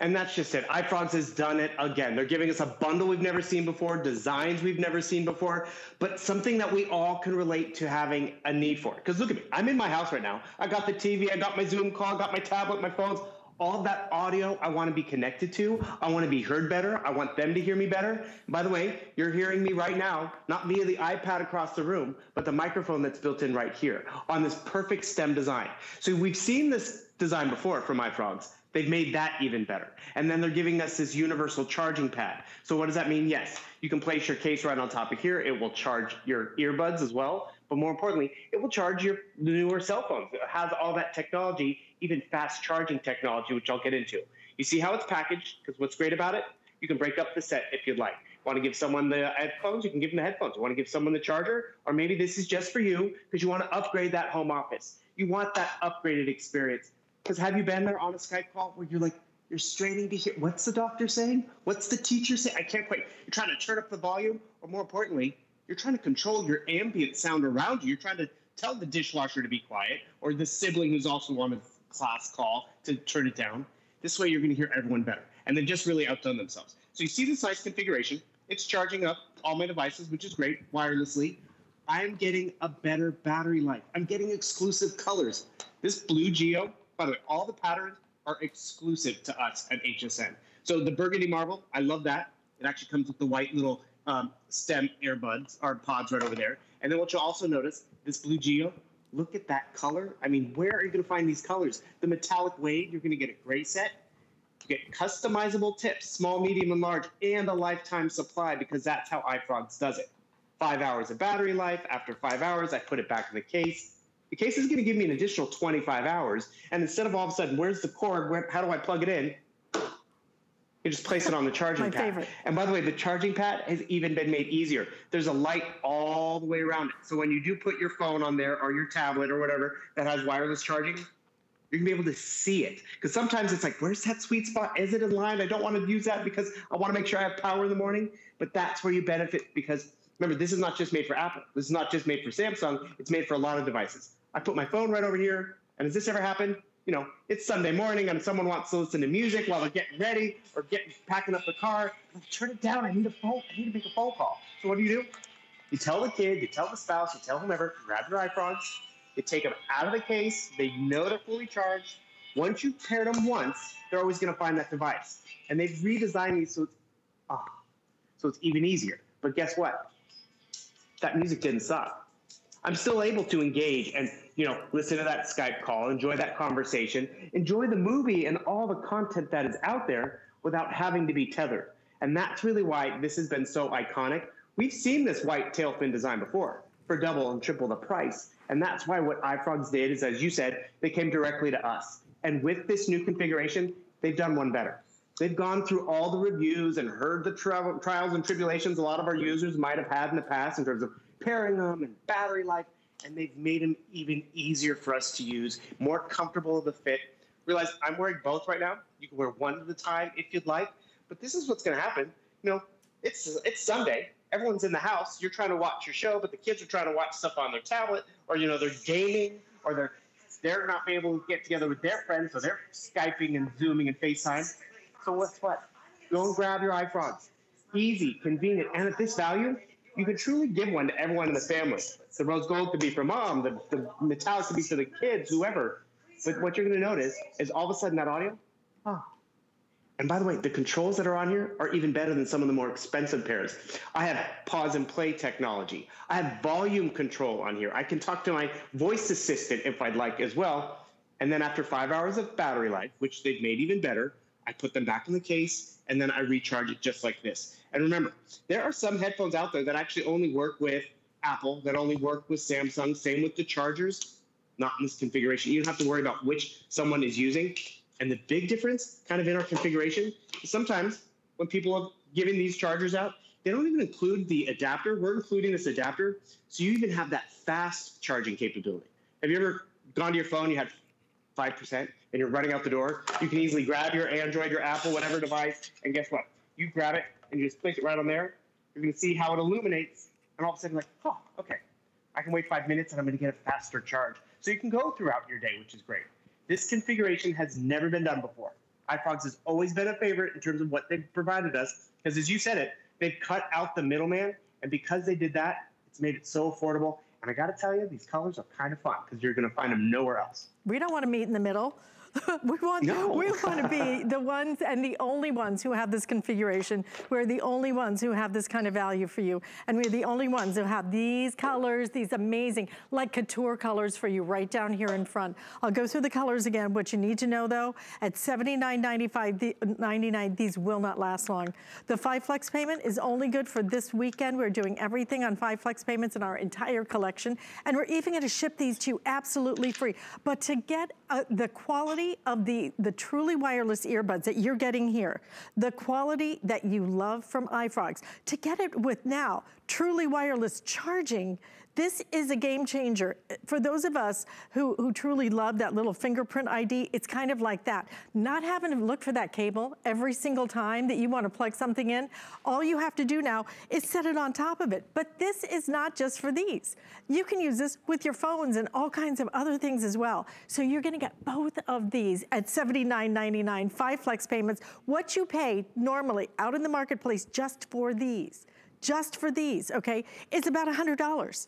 And that's just it. iFrogz has done it again. They're giving us a bundle we've never seen before, designs we've never seen before, but something that we all can relate to having a need for. Because look at me, I'm in my house right now. I got the TV, I got my Zoom call, I got my tablet, my phones all of that audio I want to be connected to. I want to be heard better. I want them to hear me better. By the way, you're hearing me right now, not via the iPad across the room, but the microphone that's built in right here on this perfect stem design. So we've seen this design before from iFrogz. They've made that even better. And then they're giving us this universal charging pad. So what does that mean? Yes, you can place your case right on top of here. It will charge your earbuds as well. But more importantly, it will charge your newer cell phones. It has all that technology, even fast charging technology, which I'll get into. You see how it's packaged? Because what's great about it? You can break up the set if you'd like. Want to give someone the headphones? You can give them the headphones. You want to give someone the charger? Or maybe this is just for you because you want to upgrade that home office. You want that upgraded experience. Because have you been there on a Skype call where you're like, you're straining to hear what's the doctor saying? What's the teacher saying? I can't quite. You're trying to turn up the volume, or more importantly, you're trying to control your ambient sound around you. You're trying to tell the dishwasher to be quiet, or the sibling who's also on a class call to turn it down. This way, you're going to hear everyone better. And they just really outdone themselves. So you see this nice configuration. It's charging up all my devices, which is great wirelessly. I'm getting a better battery life. I'm getting exclusive colors. This blue Geo by the way, all the patterns are exclusive to us at HSN. So the burgundy marble, I love that. It actually comes with the white little um, stem earbuds or pods right over there. And then what you'll also notice, this blue Geo, look at that color. I mean, where are you going to find these colors? The metallic wave, you're going to get a gray set. You get customizable tips, small, medium, and large, and a lifetime supply because that's how iFrogz does it. Five hours of battery life. After five hours, I put it back in the case. The case is going to give me an additional 25 hours. And instead of all of a sudden, where's the cord? Where, how do I plug it in? You just place it on the charging My pad. favorite. And by the way, the charging pad has even been made easier. There's a light all the way around it. So when you do put your phone on there or your tablet or whatever that has wireless charging, you're gonna be able to see it. Because sometimes it's like, where's that sweet spot? Is it in line? I don't want to use that because I want to make sure I have power in the morning. But that's where you benefit because remember, this is not just made for Apple. This is not just made for Samsung. It's made for a lot of devices. I put my phone right over here. And has this ever happened? You know, it's Sunday morning and someone wants to listen to music while they're getting ready or getting packing up the car. Turn it down. I need a phone. I need to make a phone call. So what do you do? You tell the kid, you tell the spouse, you tell whomever, grab your iProds, you take them out of the case. They know they're fully charged. Once you've paired them once, they're always going to find that device. And they've redesigned these so it's ah, so it's even easier. But guess what? That music didn't stop. I'm still able to engage and you know listen to that Skype call, enjoy that conversation, enjoy the movie and all the content that is out there without having to be tethered. And that's really why this has been so iconic. We've seen this white tail fin design before for double and triple the price. And that's why what iFrogz did is, as you said, they came directly to us. And with this new configuration, they've done one better. They've gone through all the reviews and heard the tra- trials and tribulations a lot of our users might have had in the past in terms of pairing them and battery life, and they've made them even easier for us to use, more comfortable of the fit. Realize I'm wearing both right now. You can wear one at a time if you'd like, but this is what's going to happen. You know, it's it's Sunday. Everyone's in the house. You're trying to watch your show, but the kids are trying to watch stuff on their tablet, or you know, they're gaming, or they're they're not able to get together with their friends, so they're skyping and zooming and FaceTime. So what's what? Go and grab your iFrogz. Easy, convenient, and at this value, you could truly give one to everyone in the family. The rose gold could be for mom, the, the metallic could be for the kids, whoever. But what you're going to notice is all of a sudden that audio, oh. And by the way, the controls that are on here are even better than some of the more expensive pairs. I have pause and play technology. I have volume control on here. I can talk to my voice assistant if I'd like as well. And then after five hours of battery life, which they've made even better, I put them back in the case and then I recharge it just like this. And remember, there are some headphones out there that actually only work with Apple, that only work with Samsung. Same with the chargers, not in this configuration. You don't have to worry about which someone is using. And the big difference, kind of in our configuration, sometimes when people are giving these chargers out, they don't even include the adapter. We're including this adapter, so you even have that fast charging capability. Have you ever gone to your phone, you had 5%, and you're running out the door? You can easily grab your Android, your Apple, whatever device, and guess what? You grab it and you just place it right on there. You're going to see how it illuminates, and all of a sudden, like, oh, okay, I can wait five minutes and I'm going to get a faster charge. So you can go throughout your day, which is great. This configuration has never been done before. iFrogz has always been a favorite in terms of what they've provided us, because as you said it, they've cut out the middleman, and because they did that, it's made it so affordable. And I got to tell you, these colors are kind of fun because you're going to find them nowhere else. We don't want to meet in the middle. we want, no. we want to be the ones and the only ones who have this configuration. We're the only ones who have this kind of value for you. And we're the only ones who have these colors, these amazing, like couture colors for you right down here in front. I'll go through the colors again. What you need to know though, at $79.95, the, 99, these will not last long. The five flex payment is only good for this weekend. We're doing everything on five flex payments in our entire collection. And we're even gonna ship these to you absolutely free. But to get uh, the quality of the, the truly wireless earbuds that you're getting here, the quality that you love from iFrogz, to get it with now truly wireless charging, this is a game changer. For those of us who, who truly love that little fingerprint ID, it's kind of like that. Not having to look for that cable every single time that you want to plug something in, all you have to do now is set it on top of it. But this is not just for these. You can use this with your phones and all kinds of other things as well. So you're gonna get both of these at $79.99, five flex payments. What you pay normally out in the marketplace just for these just for these, okay, is about $100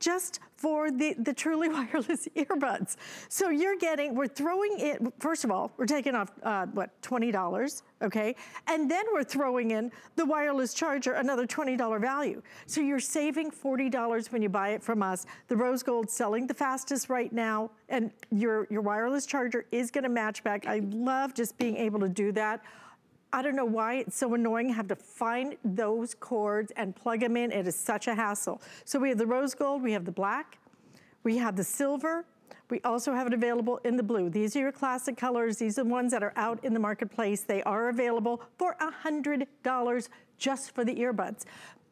just for the, the truly wireless earbuds. So you're getting, we're throwing it, first of all, we're taking off, uh, what, $20, okay? And then we're throwing in the wireless charger, another $20 value. So you're saving $40 when you buy it from us. The rose gold selling the fastest right now, and your, your wireless charger is gonna match back. I love just being able to do that. I don't know why it's so annoying. Have to find those cords and plug them in. It is such a hassle. So we have the rose gold, we have the black, we have the silver, we also have it available in the blue. These are your classic colors. These are the ones that are out in the marketplace. They are available for $100 just for the earbuds.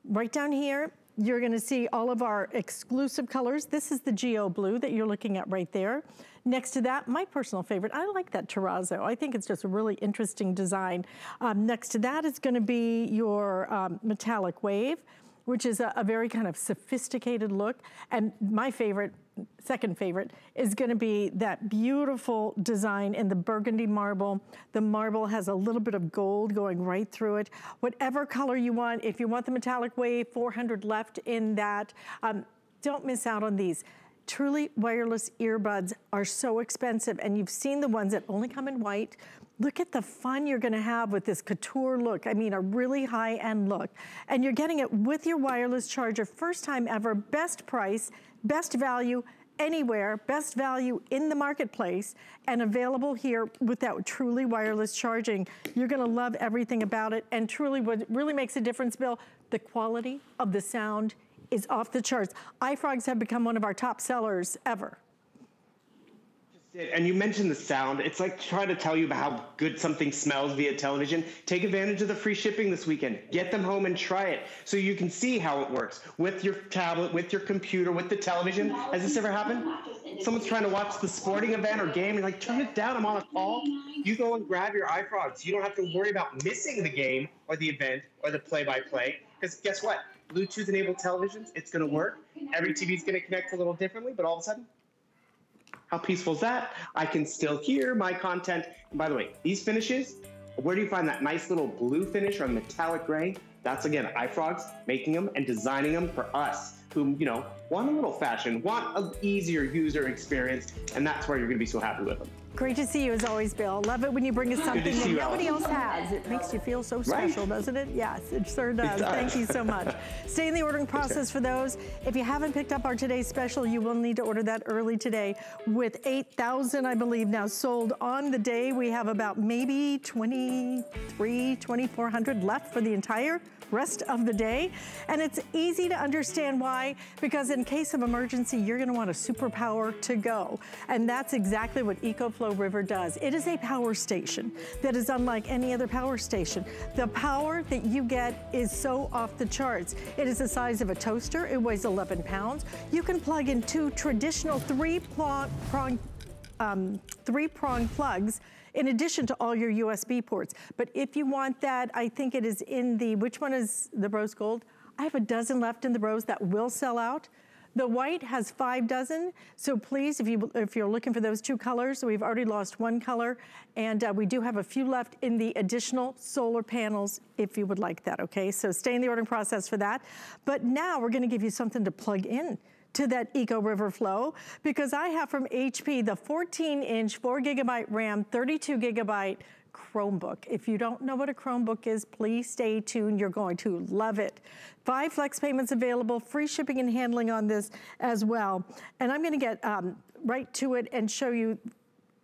Right down here, you're gonna see all of our exclusive colors. This is the Geo Blue that you're looking at right there. Next to that, my personal favorite, I like that terrazzo. I think it's just a really interesting design. Um, next to that is gonna be your um, metallic wave which is a, a, very kind of sophisticated look. And my favorite, second favorite, is gonna be that beautiful design in the burgundy marble. The marble has a little bit of gold going right through it. Whatever color you want, if you want the metallic wave, 400 left in that, um, don't miss out on these. Truly wireless earbuds are so expensive and you've seen the ones that only come in white. Look at the fun you're gonna have with this couture look. I mean, a really high-end look. And you're getting it with your wireless charger, first time ever, best price, best value, anywhere, best value in the marketplace and available here with that truly wireless charging. You're gonna love everything about it and truly what really makes a difference, Bill, the quality of the sound is off the charts. iFrogz have become one of our top sellers ever. And you mentioned the sound. It's like trying to tell you about how good something smells via television. Take advantage of the free shipping this weekend. Get them home and try it so you can see how it works with your tablet, with your computer, with the television. Has this ever happened? Someone's trying to watch the sporting event or game and like, turn it down, I'm on a call. You go and grab your iFrogz. You don't have to worry about missing the game or the event or the play by play. Because guess what? Bluetooth enabled televisions, it's going to work. Every TV is going to connect a little differently, but all of a sudden, how peaceful is that? I can still hear my content. And by the way, these finishes, where do you find that nice little blue finish or metallic gray? That's again, iFrogz making them and designing them for us who, you know, want a little fashion, want an easier user experience, and that's where you're gonna be so happy with them. Great to see you as always, Bill. Love it when you bring us something that nobody else has. It makes you feel so special, right. doesn't it? Yes, it sure does. It does. Thank you so much. Stay in the ordering process for those. If you haven't picked up our today's special, you will need to order that early today. With 8,000, I believe, now sold on the day, we have about maybe 23, 2,400 left for the entire rest of the day. And it's easy to understand why, because in case of emergency, you're gonna want a superpower to go. And that's exactly what EcoFlow River does. It is a power station that is unlike any other power station. The power that you get is so off the charts. It is the size of a toaster. It weighs 11 pounds. You can plug in two traditional three-prong um, three-prong plugs in addition to all your USB ports. But if you want that, I think it is in the, which one is the rose gold? I have a dozen left in the rose that will sell out. The white has five dozen, so please, if, you, if you're looking for those two colors, we've already lost one color, and uh, we do have a few left in the additional solar panels if you would like that, okay? So stay in the ordering process for that. But now we're gonna give you something to plug in to that Eco River Flow because I have from HP the 14 inch, four gigabyte RAM, 32 gigabyte Chromebook. If you don't know what a Chromebook is, please stay tuned. You're going to love it. Five flex payments available, free shipping and handling on this as well. And I'm gonna get um, right to it and show you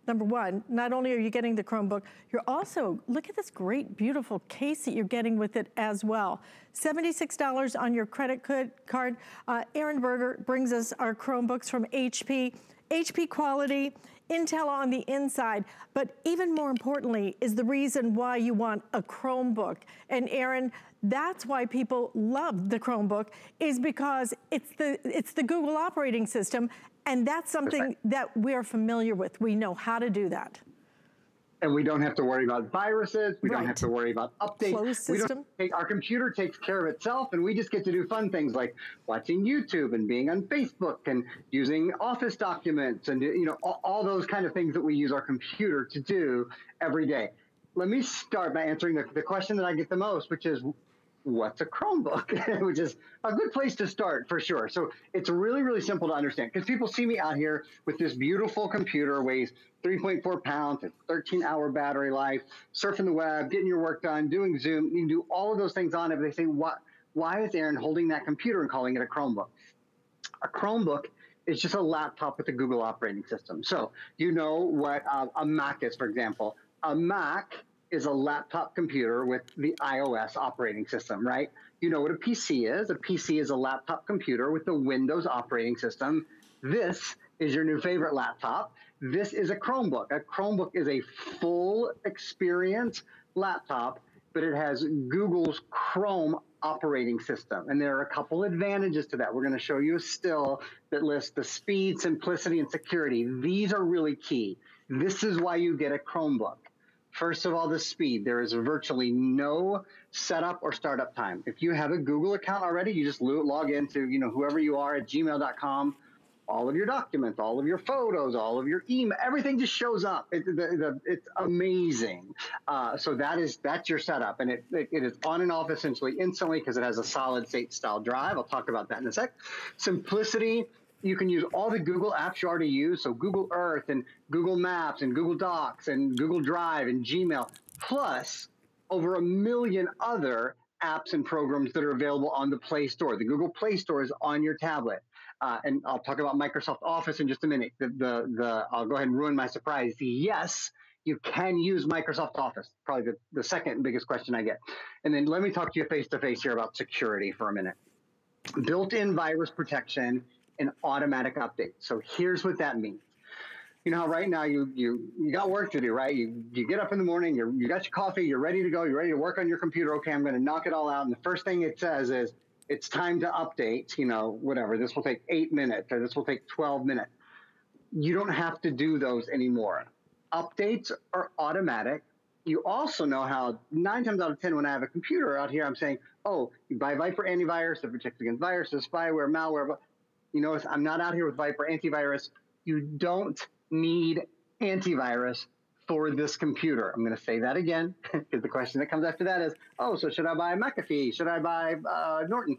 number one, not only are you getting the Chromebook, you're also, look at this great, beautiful case that you're getting with it as well. $76 on your credit card. Uh, Aaron Berger brings us our Chromebooks from HP. HP quality, Intel on the inside, but even more importantly is the reason why you want a Chromebook. And Aaron, that's why people love the Chromebook is because it's the, it's the Google operating system and that's something that we're familiar with. We know how to do that. And we don't have to worry about viruses. We right. don't have to worry about updates. Closed system. Take, our computer takes care of itself, and we just get to do fun things like watching YouTube and being on Facebook and using Office documents and you know all, all those kind of things that we use our computer to do every day. Let me start by answering the, the question that I get the most, which is what's a Chromebook, which is a good place to start for sure. So it's really, really simple to understand because people see me out here with this beautiful computer, weighs 3.4 pounds, 13 hour battery life, surfing the web, getting your work done, doing Zoom. You can do all of those things on it. But they say, what? Why is Aaron holding that computer and calling it a Chromebook? A Chromebook is just a laptop with a Google operating system. So you know what uh, a Mac is, for example. A Mac is a laptop computer with the iOS operating system, right? You know what a PC is. A PC is a laptop computer with the Windows operating system. This is your new favorite laptop. This is a Chromebook. A Chromebook is a full experience laptop, but it has Google's Chrome operating system. And there are a couple advantages to that. We're going to show you a still that lists the speed, simplicity, and security. These are really key. This is why you get a Chromebook. First of all, the speed. There is virtually no setup or startup time. If you have a Google account already, you just log into, you know, whoever you are at gmail.com, all of your documents, all of your photos, all of your email, everything just shows up. It, the, the, it's amazing. Uh, so that is that's your setup, and it, it, it is on and off essentially instantly because it has a solid state style drive. I'll talk about that in a sec. Simplicity you can use all the Google apps you already use, so Google Earth and Google Maps and Google Docs and Google Drive and Gmail, plus over a million other apps and programs that are available on the Play Store. The Google Play Store is on your tablet. Uh, and I'll talk about Microsoft Office in just a minute. The, the, the, I'll go ahead and ruin my surprise. Yes, you can use Microsoft Office, probably the, the second biggest question I get. And then let me talk to you face to face here about security for a minute. Built in virus protection an automatic update. So here's what that means. You know how right now you you you got work to do, right? You you get up in the morning, you you got your coffee, you're ready to go, you're ready to work on your computer. Okay, I'm going to knock it all out, and the first thing it says is it's time to update. You know, whatever. This will take eight minutes, or this will take 12 minutes. You don't have to do those anymore. Updates are automatic. You also know how nine times out of ten, when I have a computer out here, I'm saying, "Oh, you buy Viper antivirus that protects against viruses, spyware, malware." You notice I'm not out here with Viper antivirus. You don't need antivirus for this computer. I'm going to say that again because the question that comes after that is, oh, so should I buy McAfee? Should I buy uh, Norton?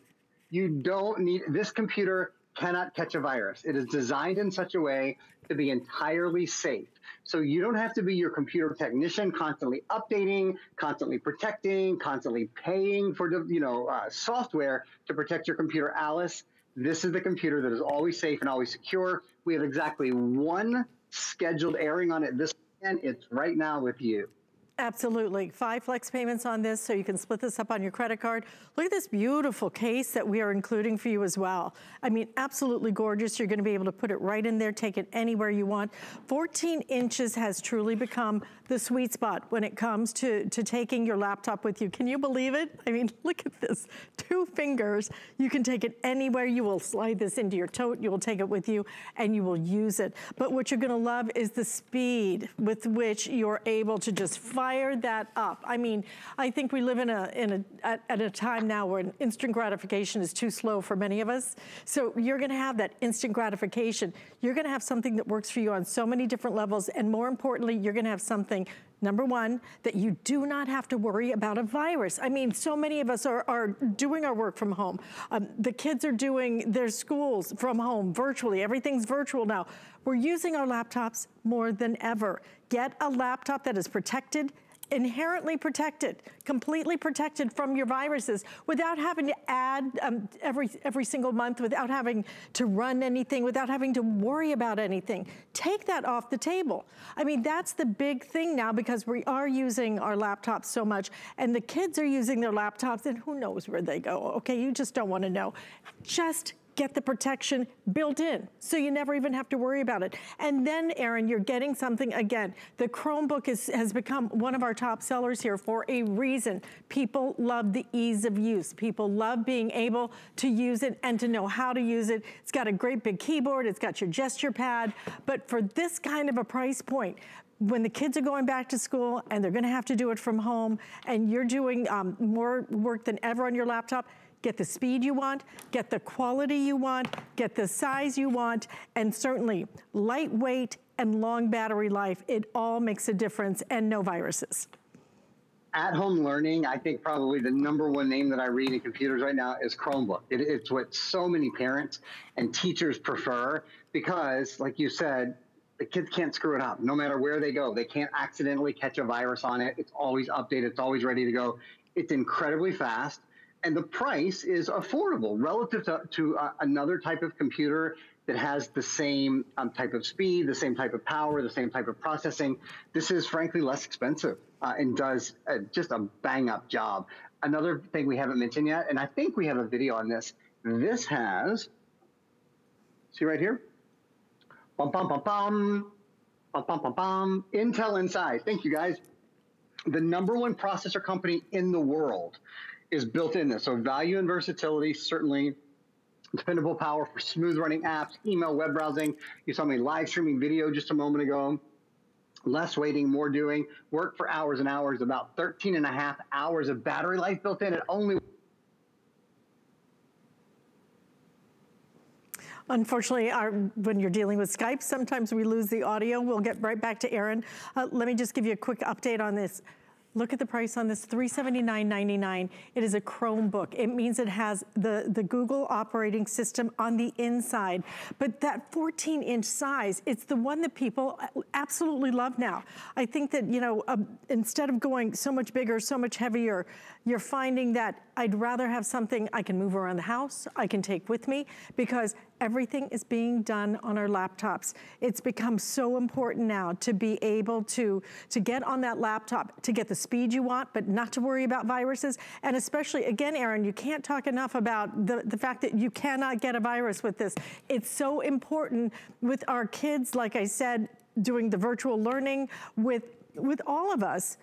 You don't need this computer cannot catch a virus. It is designed in such a way to be entirely safe. So you don't have to be your computer technician constantly updating, constantly protecting, constantly paying for the you know uh, software to protect your computer. Alyce this is the computer that is always safe and always secure. We have exactly one scheduled airing on it this weekend. It's right now with you. Absolutely. Five flex payments on this, so you can split this up on your credit card. Look at this beautiful case that we are including for you as well. I mean, absolutely gorgeous. You're gonna be able to put it right in there, take it anywhere you want. 14 inches has truly become the sweet spot when it comes to, to taking your laptop with you. Can you believe it? I mean, look at this. Two fingers. You can take it anywhere. You will slide this into your tote. You will take it with you and you will use it. But what you're gonna love is the speed with which you're able to just fire that up. I mean, I think we live in a, in a at, at a time now where instant gratification is too slow for many of us. So you're gonna have that instant gratification. You're gonna have something that works for you on so many different levels. And more importantly, you're gonna have something feeling Number one, that you do not have to worry about a virus. I mean, so many of us are, are doing our work from home. Um, the kids are doing their schools from home virtually. Everything's virtual now. We're using our laptops more than ever. Get a laptop that is protected inherently protected, completely protected from your viruses without having to add um, every, every single month, without having to run anything, without having to worry about anything. Take that off the table. I mean, that's the big thing now because we are using our laptops so much and the kids are using their laptops and who knows where they go, okay? You just don't wanna know. Just get the protection built in so you never even have to worry about it. And then, Aaron, you're getting something, again, the Chromebook is, has become one of our top sellers here for a reason. People love the ease of use. People love being able to use it and to know how to use it. It's got a great big keyboard. It's got your gesture pad. But for this kind of a price point, when the kids are going back to school and they're gonna have to do it from home and you're doing um, more work than ever on your laptop, get the speed you want, get the quality you want, get the size you want, and certainly lightweight and long battery life. It all makes a difference and no viruses. At home learning, I think probably the number one name that I read in computers right now is Chromebook. It, it's what so many parents and teachers prefer because, like you said, the kids can't screw it up no matter where they go. They can't accidentally catch a virus on it. It's always updated, it's always ready to go. It's incredibly fast and the price is affordable relative to, to uh, another type of computer that has the same um, type of speed, the same type of power, the same type of processing. This is frankly less expensive uh, and does uh, just a bang up job. Another thing we haven't mentioned yet, and I think we have a video on this. This has, see right here, bum bum bum bum, bum bum bum bum, Intel inside. Thank you guys. The number one processor company in the world is built in this. So value and versatility, certainly dependable power for smooth running apps, email, web browsing. You saw me live streaming video just a moment ago. Less waiting, more doing. Work for hours and hours, about 13 and a half hours of battery life built in. It only Unfortunately, our, when you're dealing with Skype, sometimes we lose the audio. We'll get right back to Aaron. Uh, let me just give you a quick update on this. Look at the price on this, $379.99. It is a Chromebook. It means it has the, the Google operating system on the inside. But that 14 inch size, it's the one that people absolutely love now. I think that, you know, um, instead of going so much bigger, so much heavier, you're finding that I'd rather have something I can move around the house, I can take with me, because everything is being done on our laptops. It's become so important now to be able to, to get on that laptop, to get the speed you want, but not to worry about viruses. And especially, again, Aaron, you can't talk enough about the, the fact that you cannot get a virus with this. It's so important with our kids, like I said, doing the virtual learning with, with all of us,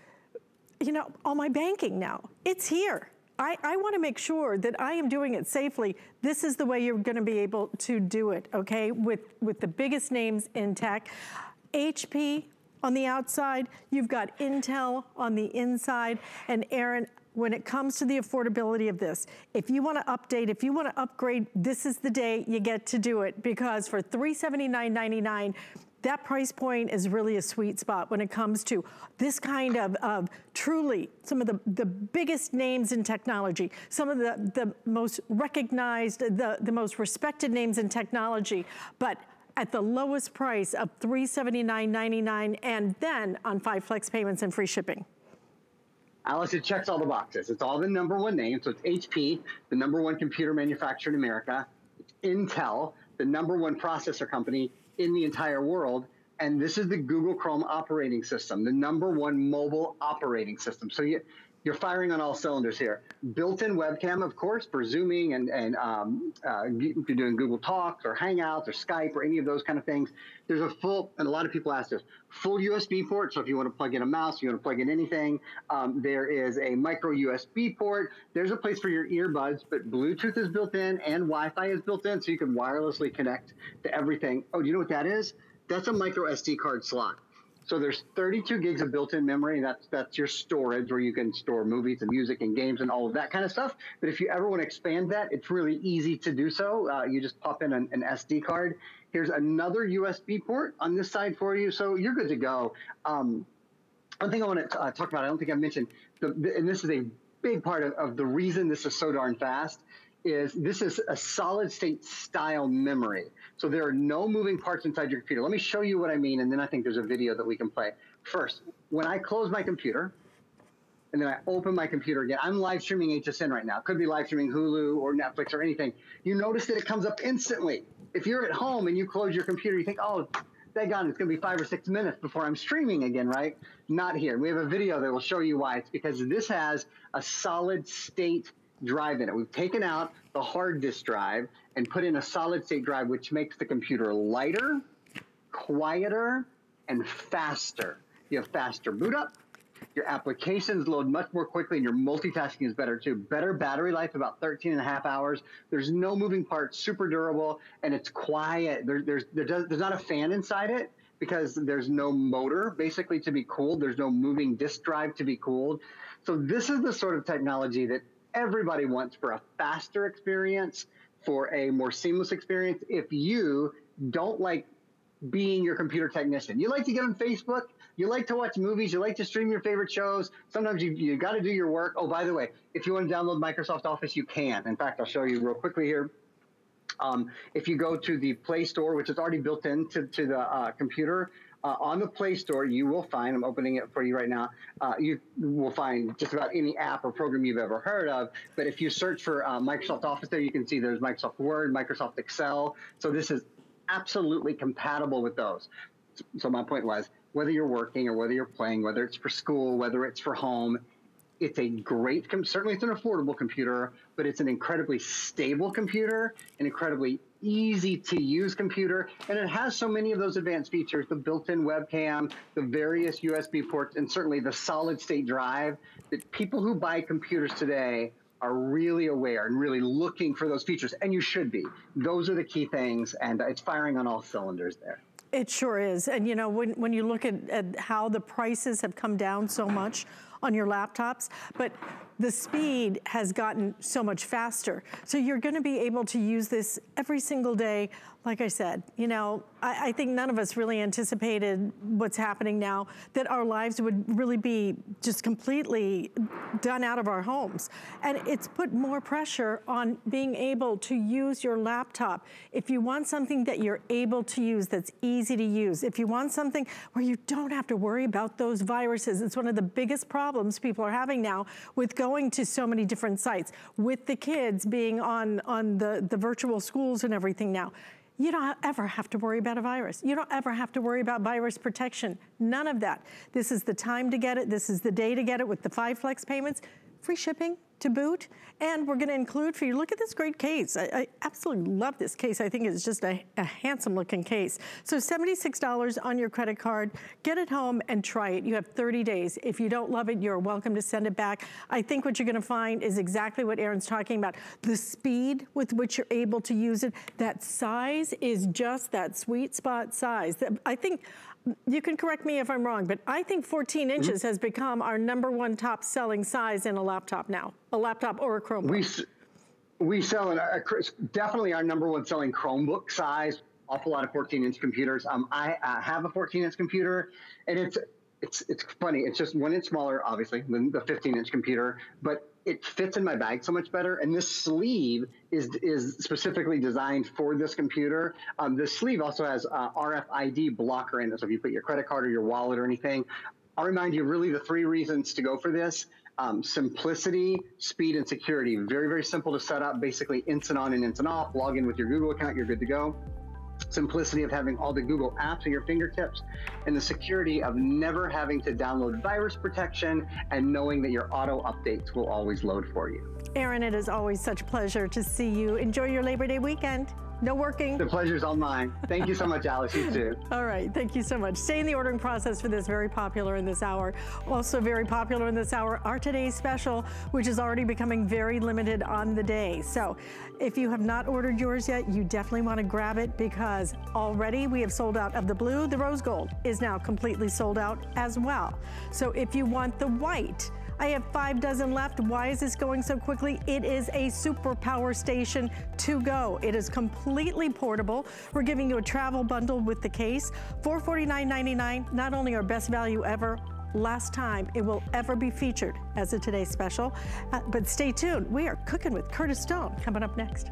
you know, all my banking now, it's here. I, I wanna make sure that I am doing it safely. This is the way you're gonna be able to do it, okay? With, with the biggest names in tech. HP on the outside, you've got Intel on the inside, and Aaron, when it comes to the affordability of this, if you wanna update, if you wanna upgrade, this is the day you get to do it because for $379.99, that price point is really a sweet spot when it comes to this kind of, of truly some of the, the biggest names in technology, some of the, the most recognized, the, the most respected names in technology, but at the lowest price of $379.99 and then on five flex payments and free shipping. Alyce, it checks all the boxes. It's all the number one name. So it's HP, the number one computer manufacturer in America. It's Intel, the number one processor company in the entire world. And this is the Google Chrome operating system, the number one mobile operating system. So you, you're firing on all cylinders here. Built-in webcam, of course, for Zooming and, and um, uh, if you're doing Google Talks or Hangouts or Skype or any of those kind of things. There's a full, and a lot of people ask this, full USB port. So if you want to plug in a mouse, you want to plug in anything, um, there is a micro USB port. There's a place for your earbuds, but Bluetooth is built in and Wi-Fi is built in, so you can wirelessly connect to everything. Oh, do you know what that is? That's a micro SD card slot. So there's 32 gigs of built-in memory. That's that's your storage where you can store movies and music and games and all of that kind of stuff. But if you ever want to expand that, it's really easy to do so. Uh, you just pop in an, an, SD card. Here's another USB port on this side for you, so you're good to go. Um, one thing I want to uh, talk about, I don't think I mentioned, the, the, and this is a big part of, of the reason this is so darn fast, is this is a solid state style memory. So there are no moving parts inside your computer. Let me show you what I mean, and then I think there's a video that we can play. First, when I close my computer, and then I open my computer again. I'm live streaming HSN right now. Could be live streaming Hulu or Netflix or anything. You notice that it comes up instantly. If you're at home and you close your computer, you think, oh, daggone, it's going to be five or six minutes before I'm streaming again, right? Not here. We have a video that will show you why. It's because this has a solid state drive in it. We've taken out the hard disk drive and put in a solid state drive, which makes the computer lighter, quieter, and faster. You have faster boot up, your applications load much more quickly and your multitasking is better too. Better battery life, about 13 and a half hours. There's no moving parts, super durable, and it's quiet. There, there's, there does, there's not a fan inside it because there's no motor basically to be cooled. There's no moving disk drive to be cooled. So this is the sort of technology that everybody wants for a faster experience, for a more seamless experience. If you don't like being your computer technician, you like to get on Facebook, you like to watch movies, you like to stream your favorite shows. Sometimes you, you got to do your work. Oh, by the way, if you want to download Microsoft Office, you can. In fact, I'll show you real quickly here. Um, if you go to the Play Store, which is already built into to the uh, computer, uh, on the Play Store, you will find, I'm opening it for you right now, uh, you will find just about any app or program you've ever heard of. But if you search for uh, Microsoft Office there, you can see there's Microsoft Word, Microsoft Excel. So this is absolutely compatible with those. So my point was, whether you're working or whether you're playing, whether it's for school, whether it's for home. It's a great, certainly it's an affordable computer, but it's an incredibly stable computer, an incredibly easy to use computer, and it has so many of those advanced features, the built-in webcam, the various USB ports, and certainly the solid state drive that people who buy computers today are really aware and really looking for those features, and you should be. Those are the key things, and it's firing on all cylinders there. It sure is. And you know, when, when you look at, at how the prices have come down so much on your laptops, but the speed has gotten so much faster. So you're gonna be able to use this every single day like I said, you know, I, I, think none of us really anticipated what's happening now, that our lives would really be just completely done out of our homes. And it's put more pressure on being able to use your laptop. If you want something that you're able to use, that's easy to use, if you want something where you don't have to worry about those viruses, it's one of the biggest problems people are having now with going to so many different sites, with the kids being on, on the, the virtual schools and everything now. You don't ever have to worry about a virus. You don't ever have to worry about virus protection. None of that. This is the time to get it. This is the day to get it with the five flex payments. Free shipping, to boot. And we're gonna include for you, look at this great case. I, I absolutely love this case. I think it's just a, a, handsome looking case. So $76 on your credit card, get it home and try it. You have 30 days. If you don't love it, you're welcome to send it back. I think what you're gonna find is exactly what Aaron's talking about. The speed with which you're able to use it, that size is just that sweet spot size. I think you can correct me if I'm wrong, but I think 14 inches mm -hmm. has become our number one top selling size in a laptop now, a laptop or a Chromebook. We, we sell a, a, definitely our number one selling Chromebook size, awful lot of 14 inch computers. Um, I, I have a 14 inch computer and it's, it's, it's funny. It's just one inch smaller, obviously, than the 15 inch computer, but it fits in my bag so much better. And this sleeve is is specifically designed for this computer. Um, the sleeve also has uh, RFID blocker in it. So if you put your credit card or your wallet or anything, I'll remind you really the three reasons to go for this. Um, simplicity, speed, and security. Very, very simple to set up. Basically, instant on and instant off. Log in with your Google account, you're good to go simplicity of having all the Google apps at your fingertips, and the security of never having to download virus protection and knowing that your auto updates will always load for you. Aaron, it is always such a pleasure to see you. Enjoy your Labor Day weekend. No working. The pleasure's all mine. Thank you so much, Alyce. You too. all right. Thank you so much. Stay in the ordering process for this. Very popular in this hour. Also very popular in this hour, our today's special, which is already becoming very limited on the day. So if you have not ordered yours yet, you definitely want to grab it because already we have sold out of the blue. The rose gold is now completely sold out as well. So if you want the white, I have five dozen left. Why is this going so quickly? It is a super power station to go. It is completely portable. We're giving you a travel bundle with the case. $449.99, not only our best value ever, last time it will ever be featured as a Today Special. Uh, but stay tuned. We are cooking with Curtis Stone coming up next.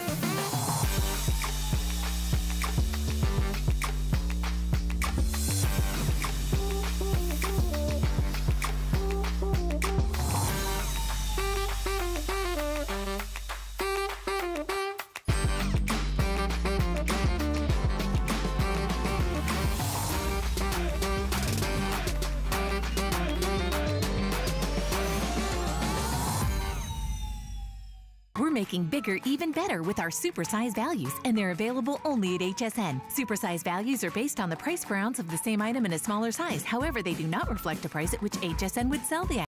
Making bigger even better with our supersize values, and they're available only at HSN. Supersize values are based on the price per ounce of the same item in a smaller size. However, they do not reflect a price at which HSN would sell the